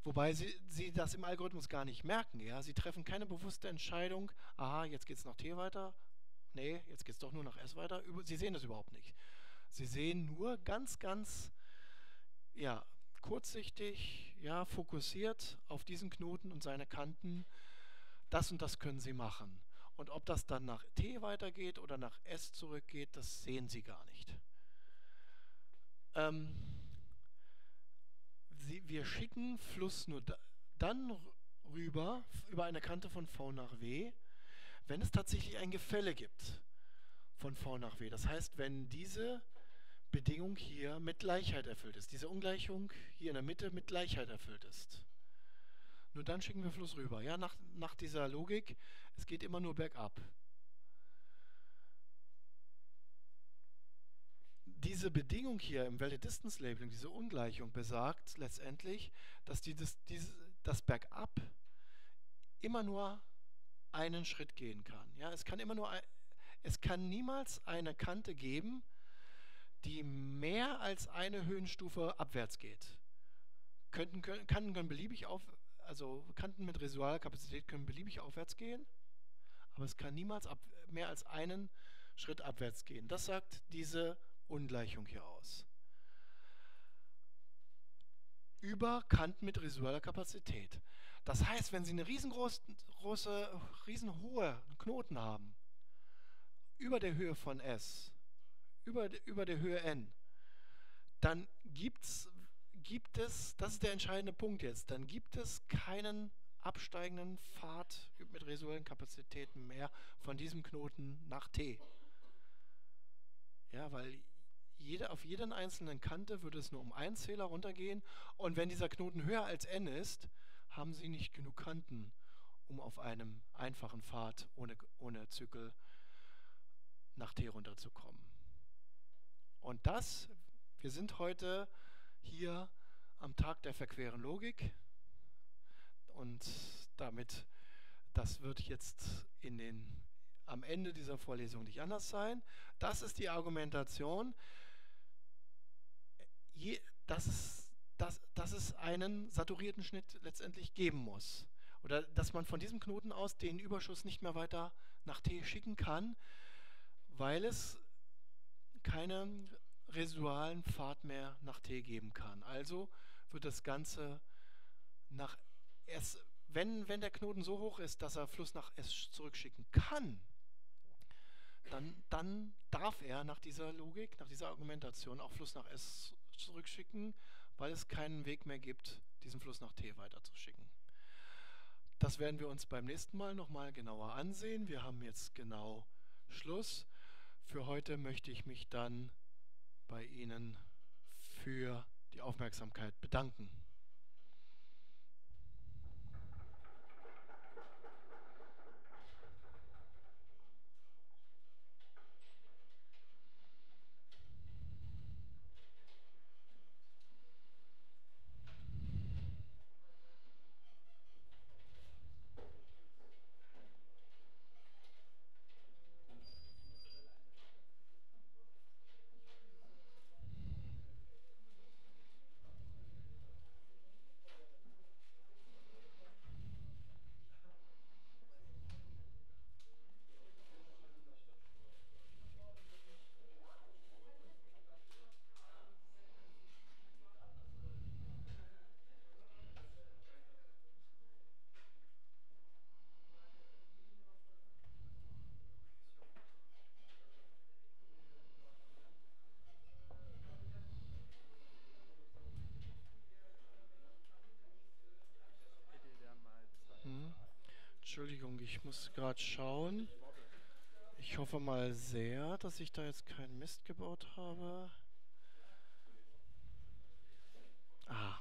Wobei Sie, Sie das im Algorithmus gar nicht merken. Ja? Sie treffen keine bewusste Entscheidung, aha, jetzt geht es nach T weiter. Nee, jetzt geht es doch nur nach S weiter. Sie sehen das überhaupt nicht. Sie sehen nur ganz, ganz ja, kurzsichtig, ja, fokussiert auf diesen Knoten und seine Kanten das und das können Sie machen. Und ob das dann nach T weitergeht oder nach S zurückgeht, das sehen Sie gar nicht. Ähm, Sie, wir schicken Fluss nur da, dann rüber, über eine Kante von V nach W, wenn es tatsächlich ein Gefälle gibt von V nach W. Das heißt, wenn diese Bedingung hier mit Gleichheit erfüllt ist, diese Ungleichung hier in der Mitte mit Gleichheit erfüllt ist. Nur dann schicken wir Fluss rüber. Ja, nach, nach dieser Logik, es geht immer nur bergab. Diese Bedingung hier im Valid Distance Labeling, diese Ungleichung besagt letztendlich, dass dieses, dieses, das Bergab immer nur einen Schritt gehen kann. Ja, es kann immer nur es kann niemals eine Kante geben, die mehr als eine Höhenstufe abwärts geht. Könnten, können, können beliebig auf, also Kanten mit Residualkapazität können beliebig aufwärts gehen, aber es kann niemals ab, mehr als einen Schritt abwärts gehen. Das sagt diese Ungleichung hier aus. Über Kanten mit residualer Kapazität. Das heißt, wenn Sie eine riesengroße, große, riesenhohe Knoten haben, über der Höhe von S, über, über der Höhe n, dann gibt's gibt es, das ist der entscheidende Punkt jetzt, dann gibt es keinen absteigenden Pfad mit residuellen Kapazitäten mehr von diesem Knoten nach T. Ja, weil jede, auf jeden einzelnen Kante würde es nur um einen Zähler runtergehen und wenn dieser Knoten höher als n ist, haben Sie nicht genug Kanten, um auf einem einfachen Pfad ohne, ohne Zykel nach T runterzukommen. Und das, wir sind heute hier am Tag der verqueren Logik. Und damit, das wird jetzt in den, am Ende dieser Vorlesung nicht anders sein. Das ist die Argumentation, je, dass, dass, dass es einen saturierten Schnitt letztendlich geben muss. Oder dass man von diesem Knoten aus den Überschuss nicht mehr weiter nach T schicken kann, weil es keine residualen Pfad mehr nach T geben kann. Also wird das Ganze nach S, wenn, wenn der Knoten so hoch ist, dass er Fluss nach S zurückschicken kann, dann, dann darf er nach dieser Logik, nach dieser Argumentation auch Fluss nach S zurückschicken, weil es keinen Weg mehr gibt, diesen Fluss nach T weiterzuschicken. Das werden wir uns beim nächsten Mal nochmal genauer ansehen. Wir haben jetzt genau Schluss. Für heute möchte ich mich dann bei Ihnen für die Aufmerksamkeit bedanken. Entschuldigung, ich muss gerade schauen. Ich hoffe mal sehr, dass ich da jetzt keinen Mist gebaut habe. Ah,